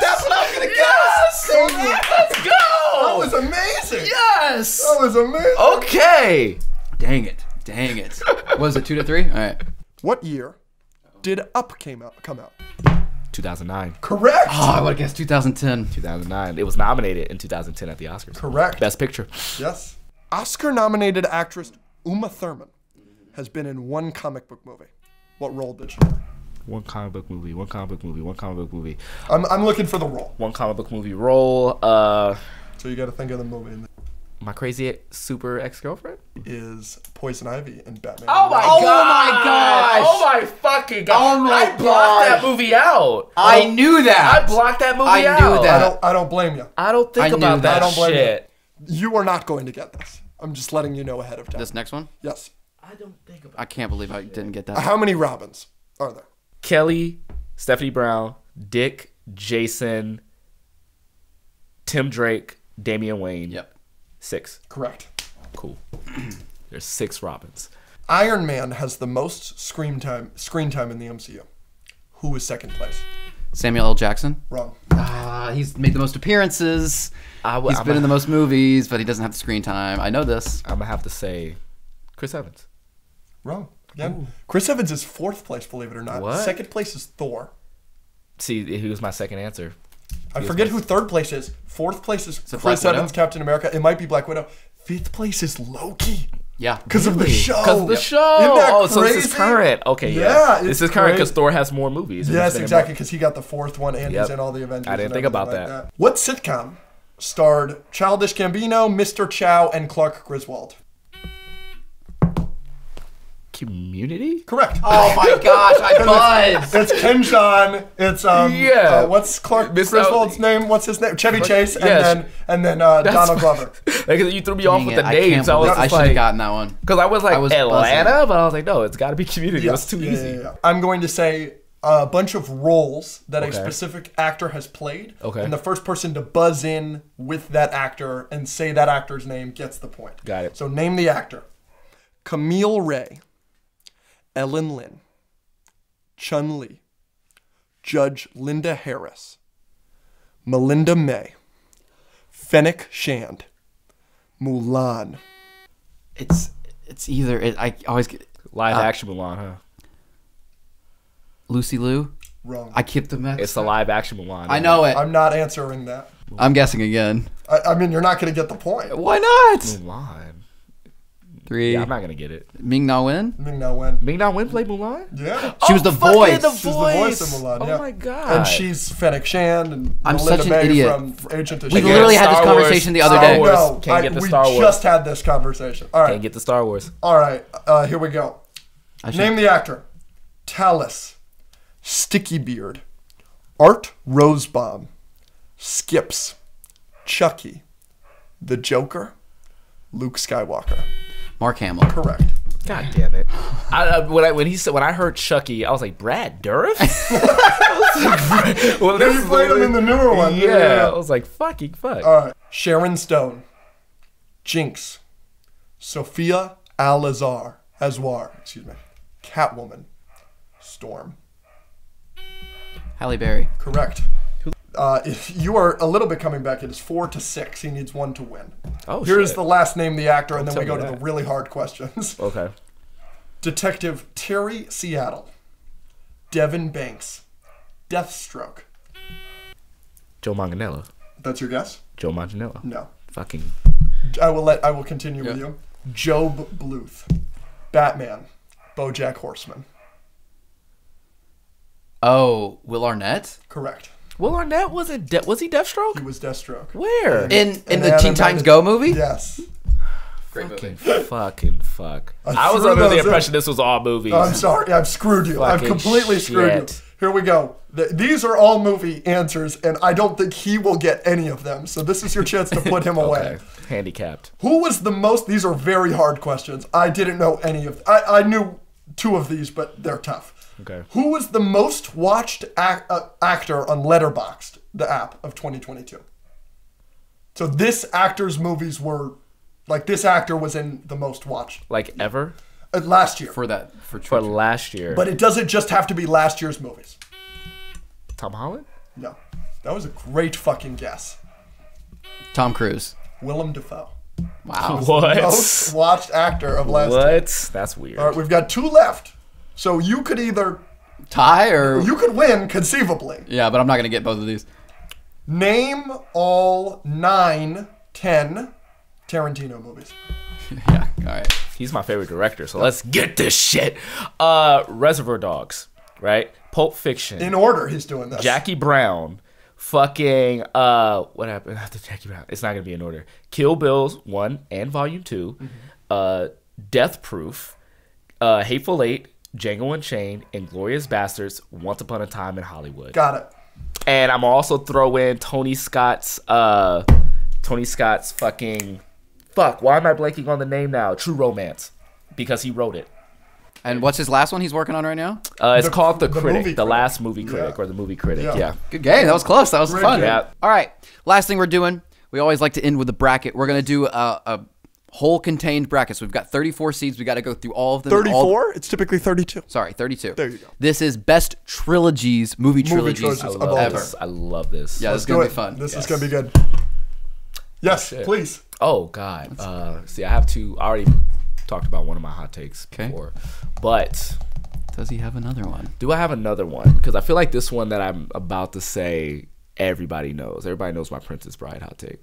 That's what I'm gonna guess! Let's go. That was amazing! Yes. That was amazing! Okay. Dang it. Dang it. Was it two to three? All right. What year did Up came out come out? 2009. Correct! Oh, I would have guessed 2010. 2009. It was nominated in 2010 at the Oscars. Correct. Best Picture. Yes. Oscar nominated actress Uma Thurman has been in one comic book movie. What role did she play? One comic book movie. One comic book movie. One comic book movie. I'm, I'm looking for the role. One comic book movie role. Uh, So you gotta think of the movie. My crazy super ex girlfriend. is Poison Ivy and Batman. Oh my Oh god! my gosh! Oh my fucking god! Oh my I blocked gosh! that movie out. I knew that. I blocked that movie I out. knew that. I don't I don't blame you. I don't think I knew about that. that, I don't blame you. shit. You are not going to get this. I'm just letting you know ahead of time. This next one? yes. I don't think about I can't believe I didn't get that. How many Robins are there? Kelly, Stephanie Brown, Dick, Jason, Tim Drake, Damian Wayne. Yep. Six. Correct. Cool. There's six Robins. Iron Man has the most screen time screen time in the MCU. Who is second place? Samuel L. Jackson. Wrong. Ah, he's made the most appearances. I w- He's I'm been in the most movies, but he doesn't have the screen time. I know this. I'm gonna have to say Chris Evans. Wrong. Again. Chris Evans is fourth place, believe it or not. What? Second place is Thor. See, he was my second answer. I forget who third place is. Fourth place is it Chris? Evans, Captain America. It might be Black Widow. Fifth place is Loki. Yeah. Because of the show. Because of the show. Isn't that oh, so this is crazy? current. Okay, Yeah, yeah. this is current because. Thor has more movies. Yes, it's been in exactly, because he got the fourth one and Yep. he's in all the Avengers. I didn't think about everything that. like What sitcom starred Childish Gambino, Mr. Chow, and Clark Griswold? Community? Correct. Oh my gosh, I buzzed. It's Ken Jeong. It's um. Yeah. uh, what's Clark Miss- Griswold's name? What's his name? Chevy Chase, and yes. then and then uh, Donald Glover. Like, you threw me off with it, the I names. I believe- was I just should have like, gotten that one. because I was like I was Atlanta, but I was like, no, it's got to be Community. It was too Yeah, easy. yeah, yeah. I'm going to say a bunch of roles that a specific actor has played. Okay. And the first person to buzz in with that actor and say that actor's name gets the point. Got it. So name the actor. Camile Wray, Ellen Lin, Chun Li, Judge Linda Harris, Melinda May, Fennec Shand, Mulan. It's it's either it, I always get Live Uh, action Mulan, huh? Lucy Liu. Wrong. I keep the mix. It's the live action Mulan. I know it. I'm not answering that. I'm guessing again. I, I mean, you're not going to get the point. Why not? Mulan. Three. Yeah, I'm not gonna get it. Ming Na Wen. Ming Na Wen. Ming Na Wen played Mulan. Yeah. She was the fucking voice. The She's She's the voice of Mulan. Oh yeah. my god. And she's Fennec Shand and I'm Melinda such an May idiot. from Agent We S.H.I.E.L.D.. literally had this Star Wars. conversation the other Star day. Wars. No, Can't I- get the we Star Wars. just had this conversation. All right. Can't get the Star Wars. All right. Uh, here we go. I Name the actor. Talus. Sticky Beard. Art Rosebaum. Skips. Chucky. The Joker. Luke Skywalker. Mark Hamill. Correct. God damn it! I, I, when I when he said when I heard Chucky, I was like Brad Dourif. well, Yeah, you played him in the newer one. Yeah, Yeah, yeah, yeah. I was like fucking fuck. All right. Sharon Stone. Jinx. Sophia Alazar. Azwar. Excuse me. Catwoman. Storm. Halle Berry. Correct. Uh, if you are a little bit coming back, it is four to six. He needs one to win. Oh, Here's the last name, the actor, and then tell we go me to the really hard questions. okay. Detective Terry Seattle. Devon Banks. Deathstroke. Joe Manganiello. That's your guess? Joe Manganiello. No. Fucking. I will let. I will continue with you. Gob Bluth. Batman. BoJack Horseman. Oh, Will Arnett. Correct. Will Arnett was it? De- was he Deathstroke? He was Deathstroke. Where? In in And the Teen Titans animated- Go movie. Yes. Great movie. fucking fuck. I I was under the those in. impression this was all movies. I'm sorry. I've screwed you. I've Fucking completely screwed you. Here we go. Th- these are all movie answers, and I don't think he will get any of them. So this is your chance to put him away. Handicapped. Who was the most? These are very hard questions. I didn't know any of. I, I knew two of these, but they're tough. Okay. Who was the most watched ac- uh, actor on Letterboxd, the app of 2022? So this actor's movies were, like this actor was in the most watched Like ever uh, last year. for that for, for for last year. But it doesn't just have to be last year's movies. Tom Holland. No, that was a great fucking guess. Tom Cruise. Willem Dafoe, Wow. What? most watched actor of last year. What? That's weird. All right, we've got two left. So you could either Tie or you could win conceivably. yeah, but I'm not gonna get both of these. Name all nine, ten Tarantino movies. yeah. All right. He's my favorite director, so let's get this shit. Uh, Reservoir Dogs, right? Pulp Fiction. In order, he's doing this. Jackie Brown. Fucking uh, what happened after Jackie Brown? It's not gonna be in order. Kill Bills one and Volume 2 Mm-hmm. uh, Death Proof, uh, Hateful Eight, Django Unchained, and Glorious Bastards. Once Upon a Time in Hollywood. Got it. And I'm also throw in Tony Scott's uh Tony Scott's fucking fuck, why am I blanking on the name now? True Romance. Because he wrote it. And what's his last one he's working on right now? Uh, it's The- called The, the Critic, the critic. last movie critic Yeah. or the movie critic. Yeah. Yeah. Good game. That was close. That was Great fun. game. Yeah. All right. Last thing we're doing. We always like to end with a bracket. We're gonna do a, a whole contained brackets. We've got 34 seeds. We got to go through all of them. all- 34? It's typically 32. sorry, 32. There you go. This is best trilogies, movie trilogies trilogies I of love all ever. this. I love this. Yeah, this Let's is gonna be fun. This is going to be good. Yes, please. Oh God. Uh, see, I have two. I already talked about one of my hot takes Okay. before, but Does he have another one? do I have another one? Because I feel like this one that I'm about to say, everybody knows. Everybody knows my Princess Bride hot take.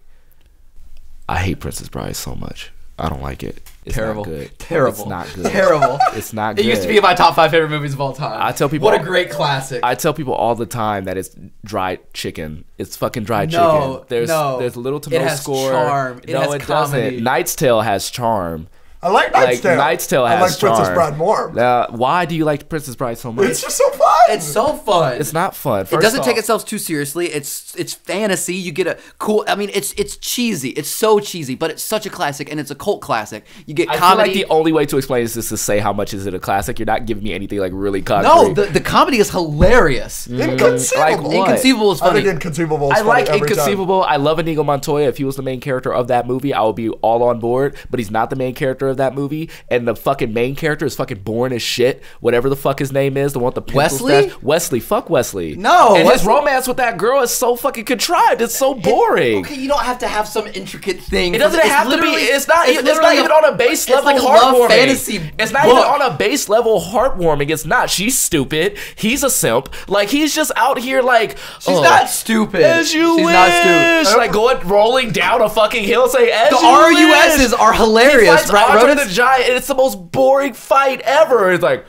I hate Princess Bride so much. I don't like it. It's Terrible. Not good. Terrible. It's not good. Terrible. It's not good. It used to be in my top five favorite movies of all time. I tell people what a great classic. I tell people all the time that it's dried chicken. It's fucking dried No, chicken. There's no. there's little to It no has score. charm. It no, has it comedy. doesn't. Knight's Tale has charm. I like Knight's Like Tale. Knight's Tale I has like Princess. Bride more. Uh, why do you like Princess Bride so much? It's just so fun. it's so fun. It's not fun. it doesn't take itself too seriously. It's it's fantasy. You get a cool. I mean, it's it's cheesy. It's so cheesy, but it's such a classic, and it's a cult classic. You get I feel comedy. like the only way to explain this is to say how much is it a classic. You're not giving me anything like really concrete. no, the, the comedy is hilarious. Inconceivable. like what? Inconceivable is I funny. think Inconceivable is I funny like every time. Inconceivable. I love Inigo Montoya. If he was the main character of that movie, I would be all on board. But he's not the main character of that movie, and the fucking main character is fucking boring as shit. Whatever the fuck his name is, the one with the Wesley? stash. Wesley, fuck Wesley. No, and his romance with that girl is so fucking contrived. It's so boring. Okay, you don't have to have some intricate thing. It doesn't have to be. It's not. even, it's not even on a base it's level like a heartwarming. fantasy. It's not book. even on a base level heartwarming. It's not. She's stupid. He's a simp. Like he's just out here like. She's oh, not stupid. As you She's wish. not stupid. Like going rolling down a fucking hill, say as The you RUSs wish. are hilarious. Right, Andre Rodents? the Giant, and it's the most boring fight ever. It's like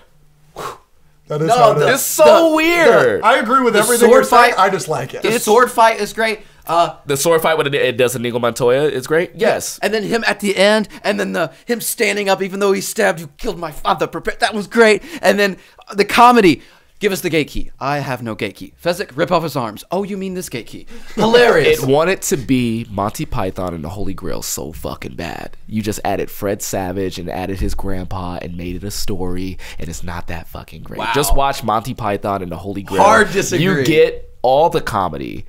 That is No, how the- is. it's so the- weird. I agree with the everything sword you're saying. fight- I just like it. The sword fight is great. Uh, the sword fight with it, it does Inigo Montoya is great. Yes. and then him at the end, and then the him standing up, even though he stabbed, you killed my father. Prepare. That was great. And then the comedy. Give us the gate key. I have no gate key. Fezzik, rip off his arms. Oh, you mean this gate key? Hilarious. It wanted to be Monty Python and the Holy Grail so fucking bad. You just added Fred Savage and added his grandpa and made it a story, and it's not that fucking great. Wow. Just watch Monty Python and the Holy Grail. Hard disagree. You get all the comedy,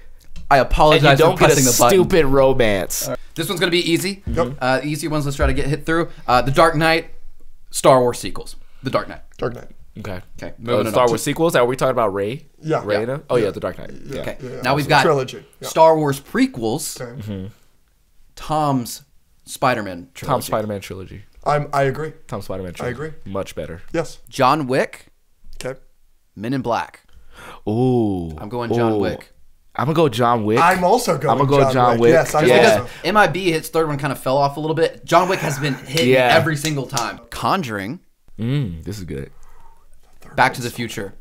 I apologize. and apologize you don't for get a the button. stupid romance. This one's gonna be easy. Yep. Uh, easy ones. Let's try to get hit through. Uh, the Dark Knight, Star Wars sequels. The Dark Knight. Dark Knight. Okay. Okay, Uh, moving it Star on. Wars sequels. Are we talking about Rey? Yeah. Rey Yeah. Oh yeah, The Dark Knight. Yeah. Okay. Yeah, now we've got trilogy. Yeah. Star Wars prequels. Okay. Mm-hmm. Tom's Spider-Man trilogy. Tom Spider-Man trilogy. I'm, I agree. Tom Spider-Man trilogy. I agree. Much better. Yes. John Wick. Okay. Men in Black. Ooh. I'm going John Ooh. Wick. I'm gonna go John Wick. I'm also going I'ma go John, John Wick. Wick. Yes, I Yeah. yeah. Because MIB hits third one kind of fell off a little bit. John Wick has been hit Yeah. every single time. Conjuring. Mm, this is good. Back to the Future.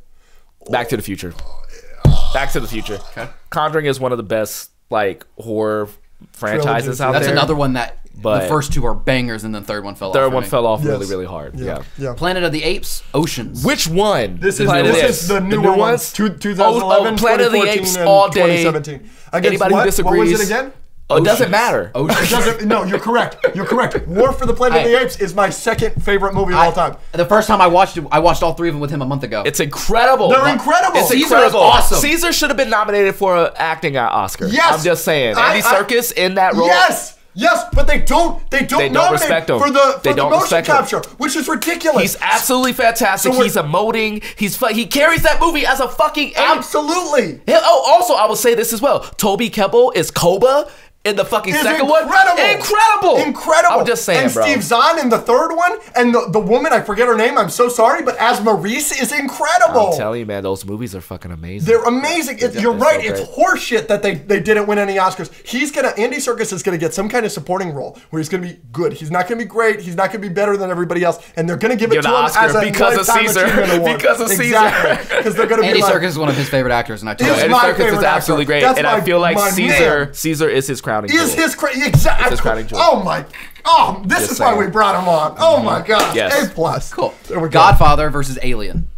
Back to the Future. Back to the Future. Okay. Conjuring is one of the best like horror franchises Trilogies, out That's there. another one that But the first two are bangers, and the third one fell off. third for one me. fell off Yes. really, really hard. Yeah. Yeah. Planet of the Apes, Oceans. Which one? This is Planet of this the is Apes? the new new ones. ones. Two, 2011, Oh, oh, Planet of the 2014, Apes and all day. 2017. Against Anybody who what? disagrees? What was it again? Oh, it doesn't matter. It doesn't, no, you're correct. You're correct. War for the Planet of the Apes is my second favorite movie of I- all time. The first time I watched it, I watched all three of them with him a month ago. It's incredible. They're incredible. It's Caesar is incredible. awesome. Caesar should have been nominated for an acting Oscar. Yes. I'm just saying. Andy I- Serkis in that role. Yes, yes, but they don't. They don't, They don't respect him. for the for They the don't motion respect him. capture, which is ridiculous. He's absolutely fantastic. So He's emoting. He's fu- he carries that movie as a fucking ape. absolutely. Yeah, Oh, also, I will say this as well. Toby Kebbell is Koba in the fucking Is second incredible. one. Incredible. Incredible. I'm just saying, and bro. Steve Zahn in the third one, and the, the woman, I forget her name, I'm so sorry, but as Maurice is incredible. I'm telling you, man, those movies are fucking amazing. They're amazing. It, you're right. so it's horseshit that they, they didn't win any Oscars. He's gonna Andy Serkis is gonna get some kind of supporting role where he's gonna be good. He's not gonna be great. He's not gonna be better than everybody else, and they're gonna give it Give to the him Oscar as a because of Lifetime Caesar. Achievement Award. Because of Caesar. exactly. Because they're gonna Andy be like, Serkis is one of his favorite actors, and I told Is you. Andy my Serkis favorite is absolutely actor. great, That's and I my- feel like my Caesar man. Caesar is his crowning is jewel. his cra- exactly. his crowning jewel. Oh my. Oh, this Just is why we brought him on. Oh mm-hmm. my god. Yes. A plus. Cool. There we go. Godfather versus Alien.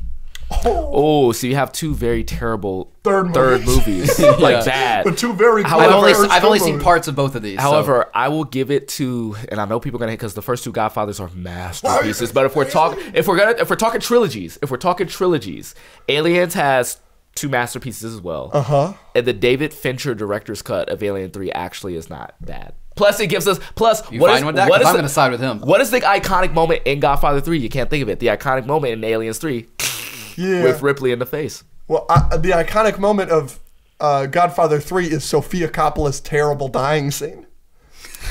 Oh, oh so you have two very terrible Third third movies. movies, like Yeah. that. But two very. However, I've only I've only two seen parts of both of these. so- However, I will give it to, and I know people are gonna hate because the first two Godfathers are masterpieces. But if we're talking, if we're gonna, if we're talking trilogies, if we're talking trilogies, Aliens has two masterpieces as well. Uh Uh-huh. And the David Fincher director's cut of Alien Three actually is not bad. Plus, it gives us plus. You what fine is- with that? what 'Cause I'm gonna side with him. What is the iconic moment in Godfather Three? You can't think of it. The iconic moment in Aliens Three Yeah. with Ripley in the face. Well, I, the iconic moment of uh, Godfather 3 is Sofia Coppola's terrible dying scene.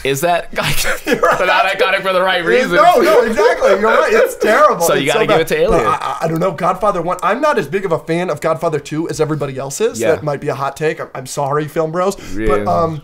Is that but not iconic for the right reason? No, no, exactly. You're right. It's terrible. So you gotta give it to Alien. I, I- don't know. Godfather 1. I'm not as big of a fan of Godfather 2 as everybody else is. Yeah. That might be a hot take. I'm, I'm sorry, film bros. But um,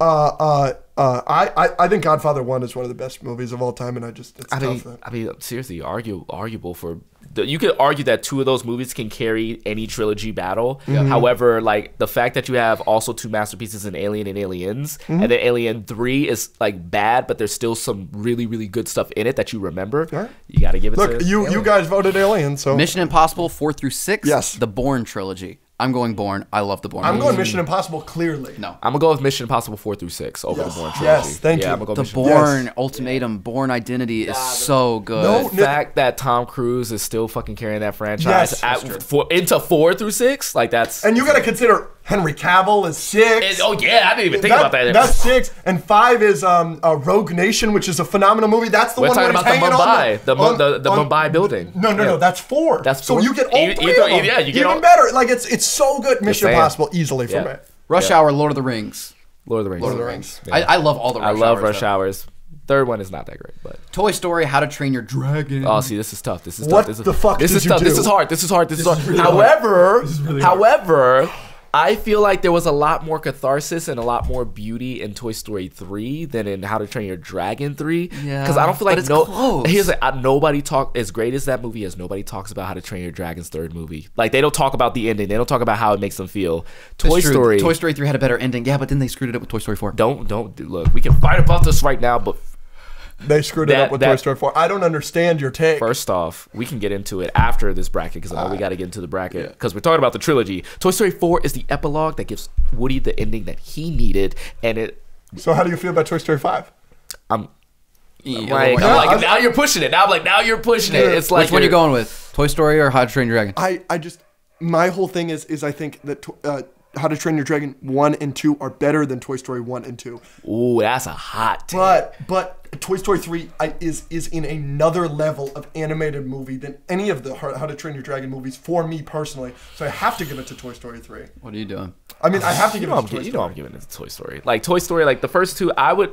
uh, uh, uh, I, I, I think Godfather 1 is one of the best movies of all time, and I just, it's I mean, tough. I mean, seriously, argue, arguable for. The, you could argue that two of those movies can carry any trilogy battle. However, like the fact that you have also two masterpieces in Alien and Aliens, Mm-hmm. and then Alien Three is like bad, but there's still some really, really good stuff in it that you remember. Right. You got to give it Look, to you, you guys voted Alien, so Mission Impossible four through six. Yes. The Bourne trilogy. I'm going Bourne. I love the Bourne. I'm going Mission Impossible clearly. No. I'm gonna go with Mission Impossible four through six over Yes. the Bourne trilogy. Yes, thank yeah, you. I'm gonna go The Mission Bourne Yes. Ultimatum, Bourne Identity is so good. No, The fact that Tom Cruise is still fucking carrying that franchise Yes. at, for, into four through six, like that's. And you got to consider Henry Cavill is six. And- oh yeah, I didn't even think That- about that. That's six, and five is um, uh, Rogue Nation, which is a phenomenal movie. That's the We're one talking where about the Mumbai, on the, Mu- on- the, the on- Mumbai building. No, no, Yeah. no, that's four. That's so four. you get all Either- three either- of them. yeah, you get even all- better. Like it's it's so good. Mission. Impossible easily for Yeah. me. Rush Hour, Lord of the Rings. Lord of the Rings. Lord of the the Rings. Rings. I, I love all the I love Hours, Rush though. Hours. Third one is not that great, but Toy Story, How to Train Your Dragon. oh, see, this is tough. This is What tough. This is, the fuck This did is you tough. This is hard. This is hard. This, is hard. really hard. however, really hard. I feel like there was a lot more catharsis and a lot more beauty in Toy Story three than in How to Train Your Dragon three. Yeah, because I don't feel like no. close. Here's like, uh, nobody talk as great as that movie is. Nobody talks about How to Train Your Dragon's third movie. Like they don't talk about the ending. They don't talk about how it makes them feel. Toy. Story. Toy Story 3 had a better ending. Yeah, but then they screwed it up with Toy Story 4. don't don't look. We can fight about this right now, but They screwed it up with that- Toy Story 4. I don't understand your take. First off, we can get into it after this bracket because I know we got to get into the bracket because we're talking about the trilogy. Toy Story 4 is the epilogue that gives Woody the ending that he needed, and it. So how do you feel about Toy Story 5? I'm Yeah, like, well, I'm like I- now you're pushing it. Now I'm like now you're pushing it. It's like Which one are you you're- going with? Toy Story or How to Train Your Dragon? I, I just my whole thing is is I think that uh, How to Train Your Dragon 1 and 2 are better than Toy Story 1 and 2. Ooh, that's a hot. Take. But but Toy Story 3 is is in another level of animated movie than any of the How How to Train Your Dragon movies for me personally. So I have to give it to Toy Story 3. What are you doing? I mean, I have to You give know, it to Toy gi- you know I'm giving it to Toy Story. Like Toy Story, like the first two, I would.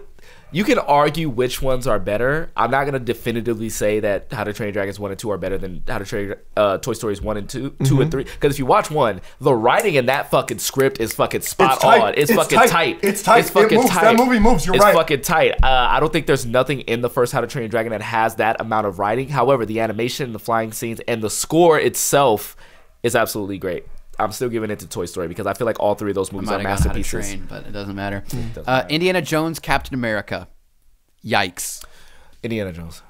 You can argue which ones are better. I'm not gonna definitively say that How to Train Your Dragons one and two are better than How to Train uh, Toy Stories one and 2 2 Mm-hmm. and three. Because if you watch one, the writing in that fucking script is fucking spot It's on. It's, It's fucking tight. tight. It's tight. It's It fucking moves. That tight. movie moves. You're it's right. fucking tight. Uh, I don't think there's nothing in the first How to Train Dragon that has that amount of writing. However, the animation, the flying scenes, and the score itself is absolutely great. I'm still giving it to Toy Story because I feel like all three of those I movies might are have gone How to masterpieces. Train, but it doesn't matter. Doesn't Uh, matter. Indiana Jones, Captain America. Yikes. Indiana Jones.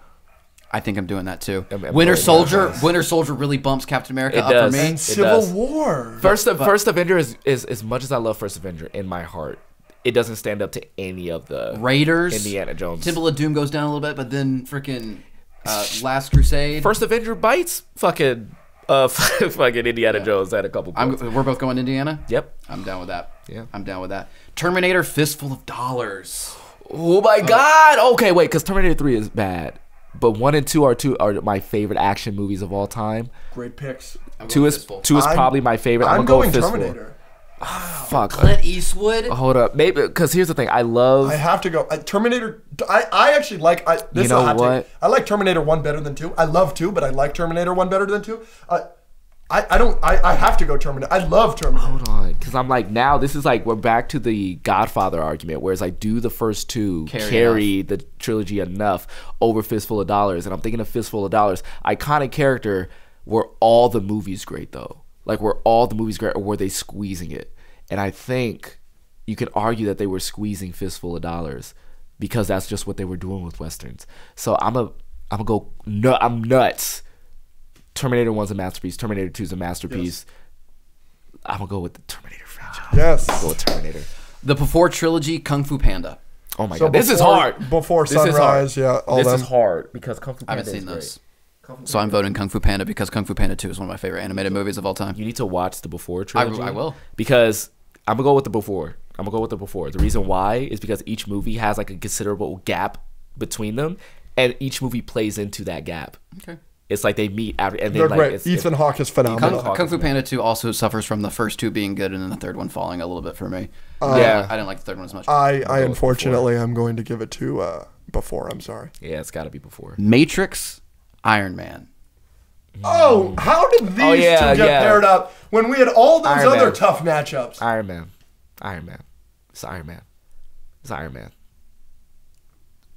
I think I'm doing that too. I'm- I'm Winter Soldier. Indiana Winter Soldier really bumps Captain America It up does. for me. And Civil does. War. First, first Avenger is, is as much as I love First Avenger in my heart, it doesn't stand up to any of the Raiders. Indiana Jones. Temple of Doom goes down a little bit, but then freaking uh, Last Crusade. First Avenger bites fucking uh fucking Indiana Jones at a couple I'm, we're both going to Indiana. Yep. I'm down with that. Yeah. I'm down with that. Terminator Fistful of Dollars. Oh my god. Okay, wait, because Terminator 3 is bad. But one and two are two are my favorite action movies of all time. Great picks. Two is Fistful. two is I'm- probably my favorite. I'm, I'm, gonna going go with Fistful. Terminator. Fuck. Clint Eastwood. Hold up, maybe because here's the thing. I love. I have to go. Uh, Terminator. I, I actually like. I, this is know a hot what? Take. I like Terminator one better than two. I love two, but I like Terminator one better than two. Uh, I, I don't. I, I have to go Terminator. I love Terminator. Hold on, because I'm like now this is like we're back to the Godfather argument, whereas I do the first two Carry carry, the trilogy enough over Fistful of Dollars, and I'm thinking of Fistful of Dollars, iconic character. Were all the movies great though? Like were all the movies great, or were they squeezing it? And I think you could argue that they were squeezing Fistful of Dollars because that's just what they were doing with westerns. So I'm a I'm gonna go. No, I'm nuts. Terminator One's a masterpiece. Terminator Two's a masterpiece. I'm gonna go with the Terminator franchise. Yes. Go with Terminator. The before trilogy Kung Fu Panda. Oh my So god, this is hard. before This. Sunrise, yeah, all this them. is hard because Kung Fu Panda. I Panda haven't is seen great. those. So I'm voting Kung Fu Panda because Kung Fu Panda 2 is one of my favorite animated movies of all time. You need to watch the Before trilogy. I will. because I'm gonna go with the Before. I'm gonna go with the Before. The reason why is because each movie has like a considerable gap between them, and each movie plays into that gap. Okay. It's like they meet after, and then They're like great. it's, Ethan Hawke is phenomenal. Kung, Kung Fu Panda 2 also suffers from the first two being good and then the third one falling a little bit for me. Yeah. I didn't like the third one as much. I, I go with unfortunately I'm going to give it to uh, before. I'm sorry. yeah, it's got to be Before. Matrix, Iron Man. Oh, how did these Oh, yeah, two get yeah. paired up when we had all those Iron other Man. tough matchups? Iron Man. Iron Man. It's Iron Man. It's Iron Man.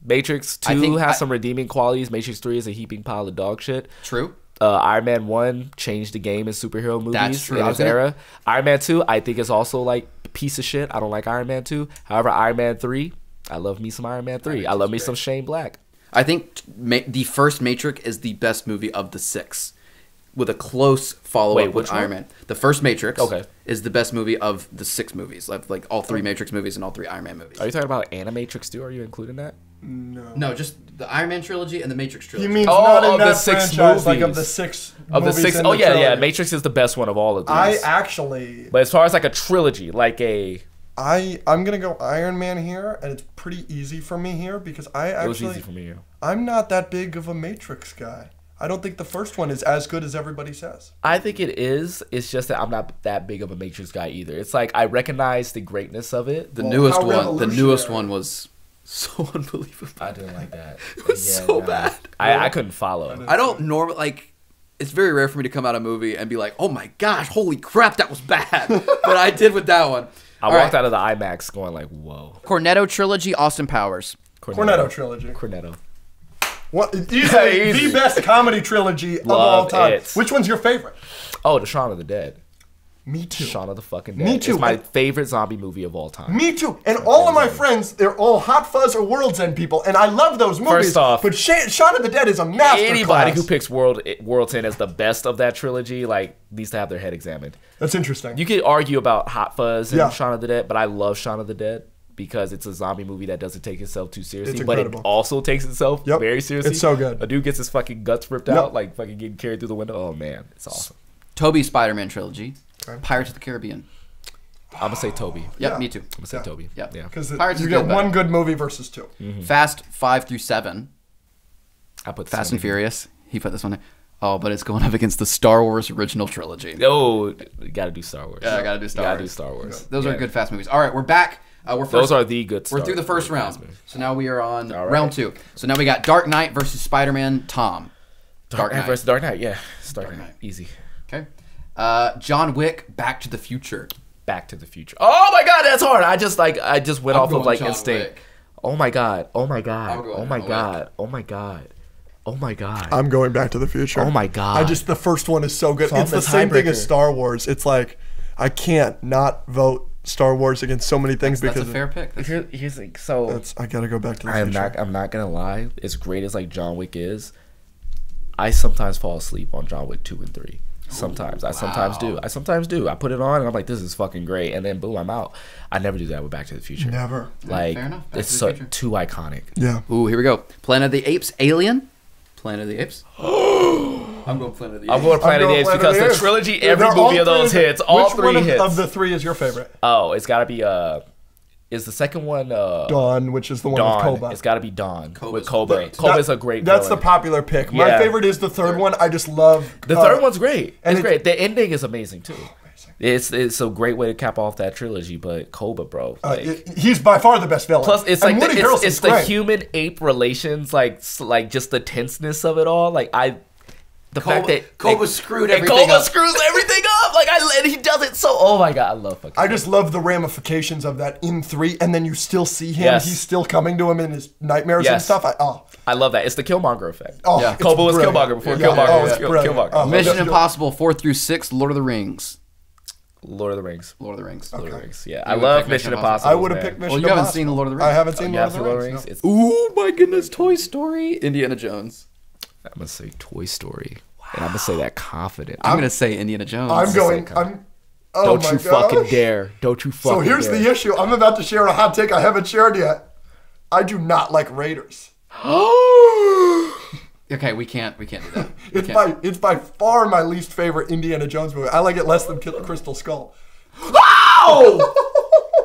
Matrix I 2 think has I- some redeeming qualities. Matrix 3 is a heaping pile of dog shit. True. Uh, Iron Man 1 changed the game in superhero movies That's true. in I its was gonna- era. Iron Man 2, I think is also like a piece of shit. I don't like Iron Man 2. However, Iron Man 3, I love me some Iron Man 3. I love me some Shane Black. I think ma- the first Matrix is the best movie of the six, with a close follow Wait, up with which Iron one? Man. The first Matrix Okay. is the best movie of the six movies, like, like all three Matrix movies and all three Iron Man movies. Are you talking about Animatrix too? Are you including that? no, no, just the Iron Man trilogy and the Matrix trilogy. He means Oh, not in of the that six franchise, like of movies. the six Of the movies six, in oh the yeah, yeah. trilogy. Matrix is the best one of all of these. I actually, but as far as like a trilogy, like a, I I'm gonna go Iron Man here, and it's pretty easy for me here because I it was actually easy for me. yeah. I'm not that big of a Matrix guy. I don't think the first one is as good as everybody says. I think it is. It's just that I'm not that big of a Matrix guy either. It's like I recognize the greatness of it. the Well, newest one, the newest one was so unbelievable. I didn't like that. it was so bad. I, I couldn't follow. It. I don't normally like. It's very rare for me to come out of a movie and be like, "Oh my gosh, holy crap, that was bad," but I did with that one. I All walked right. out of the IMAX going like, "Whoa." Cornetto trilogy, Austin Powers. Cornetto trilogy. Cornetto. What easily the best comedy trilogy of Love all time. it. Which one's your favorite? Oh, the Shaun of the Dead. Me too. Shaun of the fucking Dead. Me too. It's my And- favorite zombie movie of all time. Me too. And all of my friends, they're all Hot Fuzz or World's End people, and I love those movies. First off- but Sha- Shaun of the Dead is a masterclass. Anybody who picks World eh, World's End as the best of that trilogy, like, needs to have their head examined. That's interesting. You could argue about Hot Fuzz and Yeah. Shaun of the Dead, but I love Shaun of the Dead because it's a zombie movie that doesn't take itself too seriously, It's but it also takes itself Yep. very seriously. It's so good. A dude gets his fucking guts ripped Yep. out, like fucking getting carried through the window. Oh man, it's awesome. Tobey Spider-Man trilogy. Okay. Pirates of the Caribbean. I'm gonna say Tobey. Yep, Yeah. me too. I'm gonna say Yeah. Tobey. Yep. Yeah. Because Pirates you is get good, one good movie versus two. Fast five through seven. I put Fast seven. and Furious. He put this one. in. Oh, but it's going up against the Star Wars original trilogy. Oh, you gotta do Star Wars. Yeah, I gotta do Star You gotta Wars. do Star Wars. Those Yeah. are good fast movies. All right, we're back. Uh, we're first, Those are the good. We're through the first Wars round. So now we are on All right. round two. So now we got Dark Knight versus Spider-Man Tom. Dark Knight versus Dark Knight. Yeah, it's Dark, Dark Knight. Knight. Easy. Okay. Uh, John Wick, Back to the Future. Back to the Future. Oh my God, that's hard. I just like I just went I'm off of like John instinct. Wick. Oh my God. Oh my God. I'm Oh my John God. Oh my God. Oh my God. I'm going Back to the Future. Oh my God. I just the first one is so good. So I'm it's the the same thing as. Star Wars. It's like I can't not vote Star Wars against so many things That's because a fair pick. That's- Here, here's like so. that's I gotta go back to the I am future. not. I'm not gonna lie. As great as like John Wick is, I sometimes fall asleep on John Wick two and three. Sometimes I sometimes do. I sometimes do. I put it on and I'm like, this is fucking great, and then boom, I'm out. I never do that with Back to the Future. Never. Like fair enough. Back it's to so too iconic. Yeah. Ooh, here we go. Planet of the Apes, Alien. Planet of the Apes. I'm going Planet of the Apes. I'm going to Planet of the going Apes Planet because of the Apes. trilogy, They're every movie of those hits, all Which three of, hits. of the three is your favorite? oh, it's got to be uh, is the second one uh Dawn, which is the one Dawn? with Koba. It's got to be Dawn Koba's with Koba. great. Koba's That- a great. That's villain. the popular pick. My Yeah. favorite is the third one. I just love The uh, third one's great. It's it- great. The ending is amazing too. It's it's a great way to cap off that trilogy. But Koba, bro, Uh, it- he's by far the best villain. plus it's And like the, it's, it's the human ape relations, like like just the tenseness of it all. Like I, the fact that Koba like, screwed and everything Koba up. screws everything up. Like I and he does it so. Oh my god, I love fucking. I just love the ramifications of that in three, and then you still see him. Yes. He's still coming to him in his nightmares and stuff. I, oh, I love that. It's the Killmonger effect. oh, Yeah. it's was brilliant. Killmonger before Yeah. Killmonger Oh, was it's Kill- brilliant. Killmonger. Oh, Mission yeah. Impossible four through six. Lord of the Rings. Lord of the Rings. Lord of the Rings. Lord of the Rings. Yeah, You I love Mission Mission Impossible. I would have picked Mission Impossible. Well, you haven't Impossible. seen Lord of the Rings. I haven't seen You Lord, of the Lord of the Rings. Rings. no. It's, Oh my goodness! Toy Story. Indiana Jones. I'm gonna say Toy Story, and I'm gonna say that confident. I'm, gonna say Indiana Jones. I'm going. I'm. Oh Don't you gosh. fucking dare! Don't you fucking So here's dare. the issue. I'm about to share a hot take I haven't shared yet. I do not like Raiders. Okay, we can't. We can't do that. We It's can't. by it's by far my least favorite Indiana Jones movie. I like it less than Crystal Skull. oh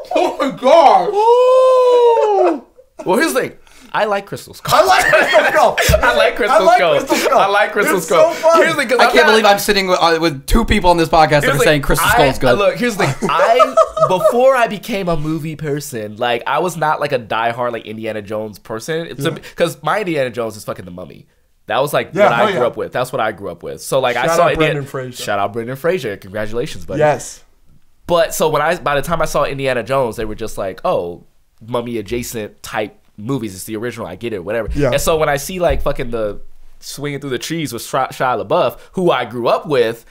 oh my god! Oh! well, here's the thing. I like Crystal Skull. I like Crystal Skull. I like Crystal I like Skull. Crystal Skull. I like Crystal It's Skull. so fun. Here's the thing. I can't believe I'm sitting with, uh, with two people on this podcast that are saying Crystal Skull is good. Look, here's the thing. I before I became a movie person, like I was not like a diehard like Indiana Jones person. It's because my Indiana Jones is fucking the Mummy. That was like Yeah, what I grew yeah. up with. That's what I grew up with. So like I saw out Indiana- Fraser. Shout out Brendan Fraser. Congratulations, buddy. Yes. But so when I by the time I saw Indiana Jones, they were just like, oh, mummy adjacent type movies. It's the original. I get it, whatever. Yeah. And so when I see like fucking the swinging through the trees with Shia LaBeouf, who I grew up with,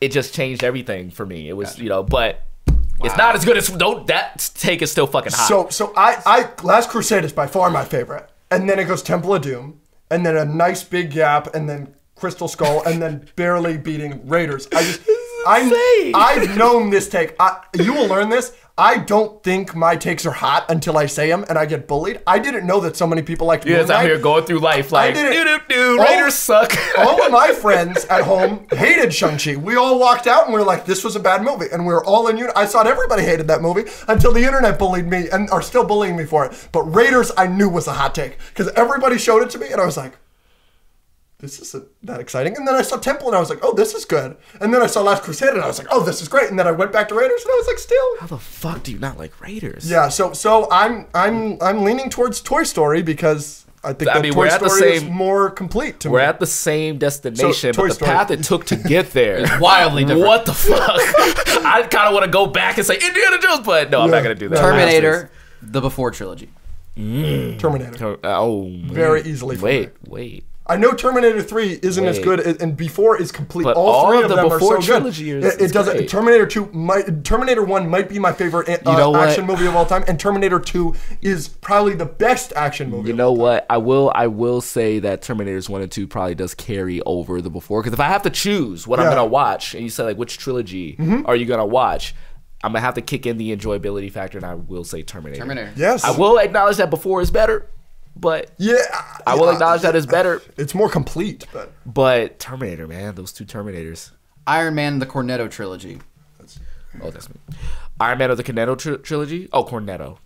it just changed everything for me. It was you know, but it's not as good as don't that take is still fucking hot. So so I I Last Crusade is by far my favorite, and then it goes Temple of Doom, and then a nice big gap, and then Crystal Skull, and then barely beating Raiders. I just I I've known this take. I, you will learn this. I don't think my takes are hot until I say them, and I get bullied. I didn't know that so many people liked Moon just out here going through life like doo doo doo. Raiders suck. all of my friends at home hated Shang-Chi. We all walked out and we were like, this was a bad movie. And we were all in unit. I thought everybody hated that movie until the internet bullied me and are still bullying me for it. But Raiders, I knew was a hot take because everybody showed it to me and I was like, this isn't that exciting. And then I saw Temple and I was like, oh, this is good. And then I saw Last Crusade and I was like, oh, this is great. And then I went back to Raiders and I was like, still. How the fuck do you not like Raiders? Yeah, so so I'm I'm I'm leaning towards Toy Story because I think I that mean, Toy we're at the Story is more complete to me. We're at the same destination, Toy but the Story. path it took to get there wildly different. What the fuck? I kind of want to go back and say Indiana Jones, but no, I'm not gonna do that. Terminator, the Before trilogy. Mm. Terminator. Ter- Oh, Very easily Wait, wait. I know Terminator 3 isn't as good a- and before is complete. But all, all three of of the them Before are so trilogy good. is- it, is it doesn't. Terminator 2 might Terminator 1 might be my favorite uh, You know action movie of all time and Terminator 2 is probably the best action movie. You of know all time. what? I will. I will say that Terminators one and two probably does carry over the before. Because if I have to choose what I'm Mm-hmm. gonna watch, and you say like which trilogy are you gonna watch, I'm gonna have to kick in the enjoyability factor, and I will say Terminator. Terminator. Yes. I will acknowledge that before is better, but Yeah. I will yeah, acknowledge that it's better. It's more complete, but But Terminator, man, those two Terminators. Iron Man, the Cornetto trilogy. Oh, that's me. Iron Man of the Cornetto tri- trilogy. Oh, Cornetto.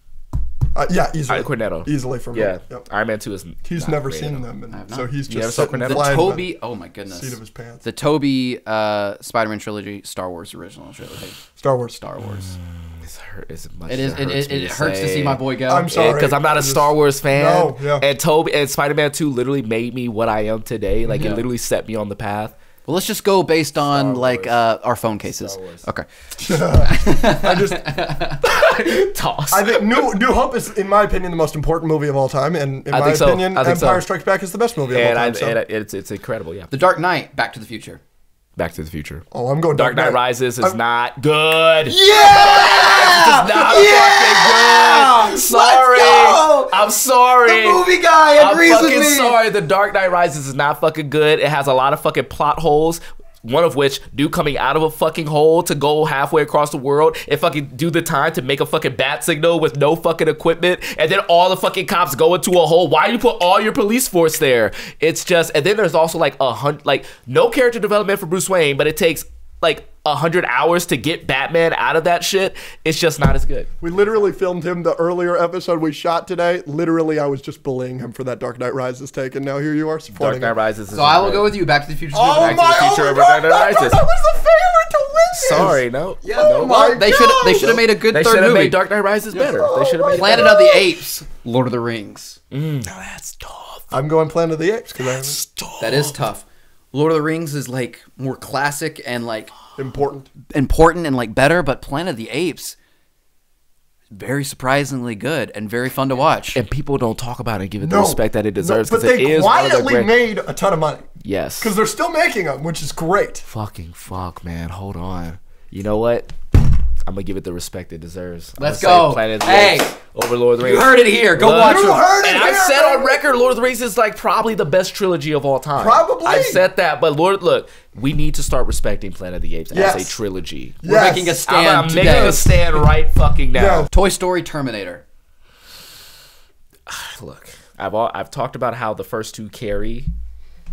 uh, yeah, easily. All right, Cornetto. Easily for me. Yeah. Yep. Iron Man two is. He's not never seen them, and so he's You ever just saw sitting Cornetto? The Tobey, oh my goodness. seat of his pants. The Tobey uh, Spider-Man trilogy, Star Wars original trilogy. Star Wars. Star Wars. It's hurt. It's much It is. It, hurts it, me it hurts to see my boy go. I'm sorry. because I'm not a just- Star Wars fan. No, yeah. And Tobey and Spider Man Two literally made me what I am today. Like Yeah. it literally set me on the path. Well, let's just go based on like uh, our phone cases. Okay. I just Toss. I think New New Hope is, in my opinion, the most important movie of all time, and in I my think so. opinion, I think Empire so. Strikes Back is the best movie of and, all I, time. so. and it's it's incredible. Yeah. The Dark Knight, Back to the Future. Back to the Future. Oh, I'm going Dark Knight Rises is I'm- not good. Yeah! It's not Yeah! fucking good. Sorry. I'm sorry. The movie guy agrees I'm fucking with me. sorry. The Dark Knight Rises is not fucking good. It has a lot of fucking plot holes. One of which, dude coming out of a fucking hole to go halfway across the world and fucking do the time to make a fucking bat signal with no fucking equipment, and then all the fucking cops go into a hole. Why do you put all your police force there? It's just, and then there's also like a hundred, like no character development for Bruce Wayne, but it takes like a hundred hours to get Batman out of that shit. It's just not as good. We literally filmed him the earlier episode we shot today. Literally, I was just bullying him for that Dark Knight Rises take, and now here you are supporting. Dark Knight him. Rises. Is So I will great. go with you. Back to the Future. Oh Back to the my, Future oh over my Dark Knight God, that, Rises. that was the favorite to win this. Sorry, no. Yeah, Oh no, my they should they should have made a good They third movie. made Dark Knight Rises better. Oh They should have my made Planet it of the Apes, Lord of the Rings. Mm. better. That's tough. I'm going Planet of the Apes because That is tough. Lord of the Rings is like more classic and like important. important and like better, but Planet of the Apes very surprisingly good and very fun to watch. And people don't talk about it and give it the respect that it deserves no, but because it they is one of the quietly great. made a ton of money yes. because they're still making them, which is great. Fucking fuck, man. Hold on. You know what? I'm gonna give it the respect it deserves. Let's go. Planet of the Hey, Apes over Lord of the You heard it here. Go Look, watch You them. heard it And I've here, said on record, Lord of the Rings is like probably the best trilogy of all time. Probably. I've said that, but Lord, look, we need to start respecting Planet of the Apes as a trilogy. Yes. We're making a I'm, stand I'm today. making a stand right fucking now. Yeah. Toy Story Terminator. Look, I've all, I've talked about how the first two carry.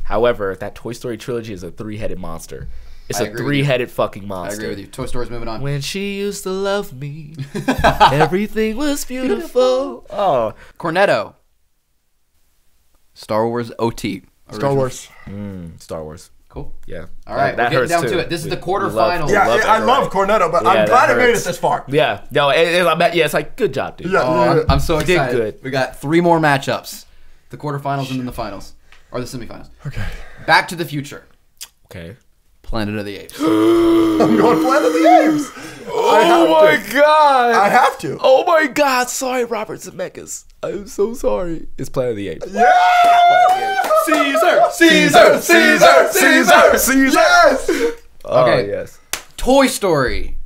However, that Toy Story trilogy is a three-headed monster. It's I a agree with you. three-headed fucking monster. I agree with you. Toy Story's moving on. When she used to love me, everything was beautiful. Oh, Cornetto. Star Wars OT. Star Original. Wars. Mm, Star Wars. Cool. Yeah. All right, we're getting down to it. This is the quarterfinals. Yeah, love yeah, I love Wright. Cornetto, but Yeah, I'm that glad I made it this far. Yeah. No, it, it, I bet, yeah, it's like, good job, dude. Yeah, Oh, I'm, yeah. I'm so You did excited. good. We got three more matchups: the quarterfinals and then the finals, or the semifinals. Okay. Back to the Future. Okay. Planet of the Apes. I'm going Planet of the Apes. Oh my to. god. I have to. Oh my god. Sorry, Robert Zemeckis. I'm so sorry. It's Planet of the Apes. Yeah! Caesar. Caesar, Caesar, Caesar, Caesar. Yes. Oh, Okay. yes. Toy Story.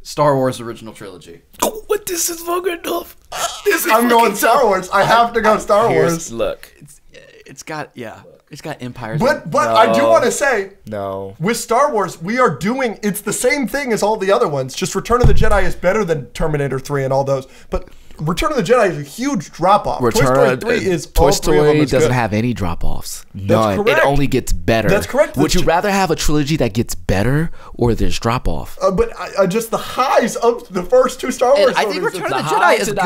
Star Wars original trilogy. Oh, but this is fucking enough. This is I'm going fucking Star Wars. I have to go Star Here's- Wars. Look. it's, uh, It's got yeah. It's got empires. But but I do want to say No. with Star Wars, we are doing it's the same thing as all the other ones. Just Return of the Jedi is better than Terminator 3 and all those. But Return of the Jedi is a huge drop off. Toy Story 3 is Toy all three Story is doesn't good. have any drop offs. None. correct. It only gets better. That's correct. Would The you tr- rather have a trilogy that gets better or there's drop off? Uh, but I, I just the highs of the first two Star Wars. And I think Return of the Jedi is good.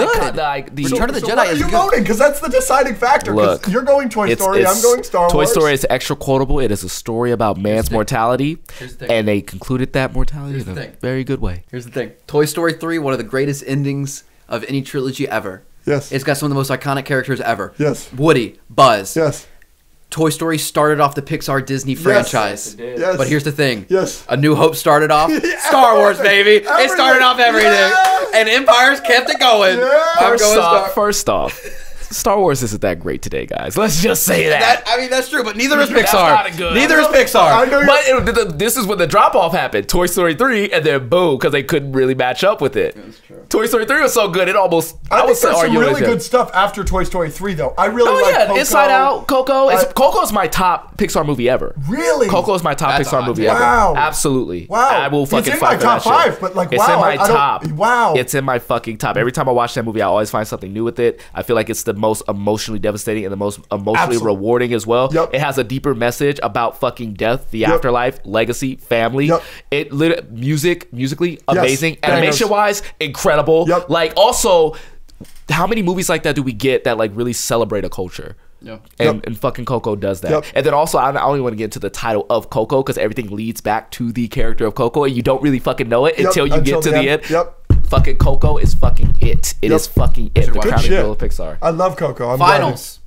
The Return of the so Jedi what are you good. voting? Because that's the deciding factor. 'cause Look, you're going Toy It's- Story. it's- I'm going Star Toy Wars. Toy Story is extra quotable. It is a story about man's thing. mortality, Here's the thing. and they concluded that mortality Here's in a very good way. Here's the thing: Toy Story 3, one of the greatest endings of any trilogy ever. Yes. It's got some of the most iconic characters ever. Yes. Woody, Buzz. Yes. Toy Story started off the Pixar Disney franchise. Yes. But here's the thing. Yes. A New Hope started off Star Wars, baby. It started off everything. Yeah. And Empires kept it going. Yeah. First going off, Star first off, Star Wars isn't that great today, guys. Let's just say that. that, I mean, that's true, but neither is That's Pixar. not good. Neither is Pixar. But it, th- th- this is when the drop off happened. Toy Story 3, and then boom, because they couldn't really match up with it. That's true. Toy Story 3 was so good, it almost. I, I, think was there's some really good stuff after Toy Story 3, though. I really Oh like yeah, Coco. Inside Out, Coco. Is, I- Coco's my top Pixar movie ever. Really? Coco is my top That's Pixar movie take. ever. Wow. Absolutely. Wow. I will fucking. It's in fight my top that shit. five, but, like, it's wow, in my I don't- top. wow. It's in my fucking top. Every time I watch that movie, I always find something new with it. I feel like it's the most emotionally devastating and the most emotionally Absolutely. rewarding as well. Yep. It has a deeper message about fucking death, the Yep. afterlife, legacy, family. Yep. It lit music, musically amazing. bangers. Animation wise, incredible. Yep. Like also, how many movies like that do we get that like really celebrate a culture? Yeah. And, Yep. and fucking Coco does that. Yep. And then also, I I only want to get into the title of Coco because everything leads back to the character of Coco, and you don't really fucking know it Yep, until you until get to the the end. end. Yep. Fucking Coco is fucking it. It is Yep. fucking it. The watch it. crowning Good jewel of shit. Pixar. I love Coco. I'm glad Finals.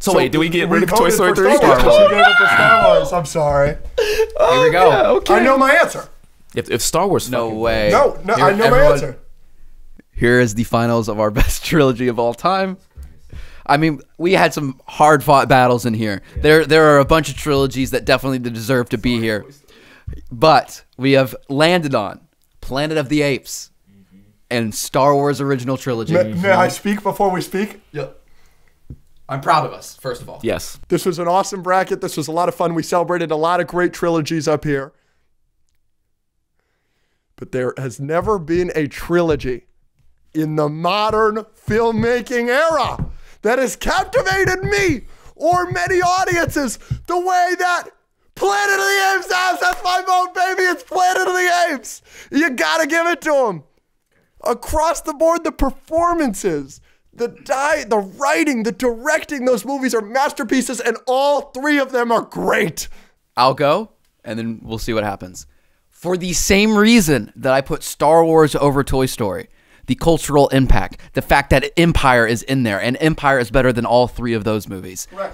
So, wait, do we get rid of Toy voted Story for 3? Star Wars. We gave it to Star Wars. I'm sorry. Here we go. Oh, okay. I know my answer. If, if Star Wars, No way. No, no, Here, I know my answer. Here is the finals of our best trilogy of all time. I mean, we had some hard fought battles in here. There, there are a bunch of trilogies that definitely deserve to be here, but we have landed on Planet of the Apes and Star Wars original trilogy. May, may I mhm. speak before we speak? Yep. I'm proud of us, first of all. Yes. This was an awesome bracket. This was a lot of fun. We celebrated a lot of great trilogies up here. But there has never been a trilogy in the modern filmmaking era that has captivated me or many audiences the way that Planet of the Apes has. That's my vote, baby. It's Planet of the Apes. You gotta give it to him. Across the board, the performances, the di- the writing, the directing, those movies are masterpieces, and all three of them are great. I'll go, and then we'll see what happens. For the same reason that I put Star Wars over Toy Story, the cultural impact, the fact that Empire is in there, and Empire is better than all three of those movies. Right.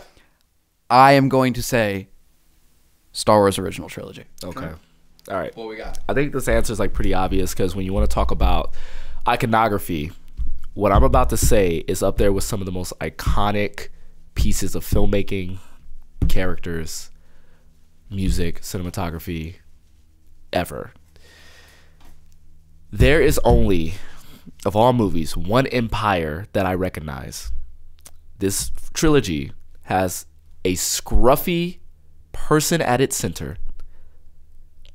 I am going to say Star Wars original trilogy. Okay. All right. What we got? I think this answer is like pretty obvious because when you want to talk about iconography, what I'm about to say is up there with some of the most iconic pieces of filmmaking, characters, music, cinematography ever. There is only, of all movies, one empire that I recognize. This trilogy has a scruffy person at its center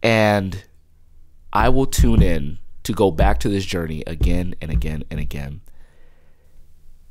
and I will tune in to go back to this journey again and again and again.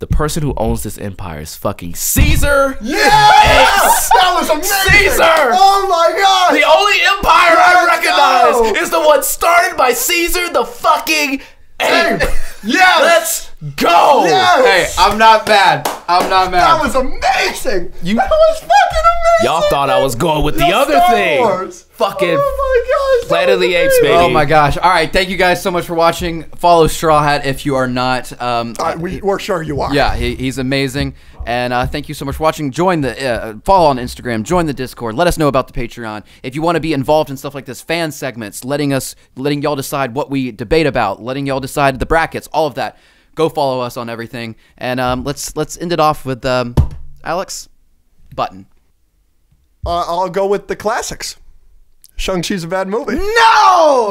The person who owns this empire is fucking Caesar. Yeah! Yes! That was amazing! Caesar! Oh my god! The only empire Let's I recognize go! is the one started by Caesar the fucking ape. Yes! Let's go. Yes! Hey, I'm not mad. I'm not mad. That was amazing! You- that was fucking amazing! Y'all thought I was going with the Yeah, other Star thing. Wars. Fucking Oh my gosh! Planet of was the Apes, baby. Oh my gosh! All right, thank you guys so much for watching. Follow Straw Hat if you are not. Um, Uh, we, we're sure you are. Yeah, he, he's amazing. And uh, thank you so much for watching. Join the uh, follow on Instagram. Join the Discord. Let us know about the Patreon. If you want to be involved in stuff like this, fan segments, letting us, letting y'all decide what we debate about, letting y'all decide the brackets, all of that. Go follow us on everything. And um, let's let's end it off with um, Alex Button. Uh, I'll go with the classics. Shang-Chi's a bad movie. No.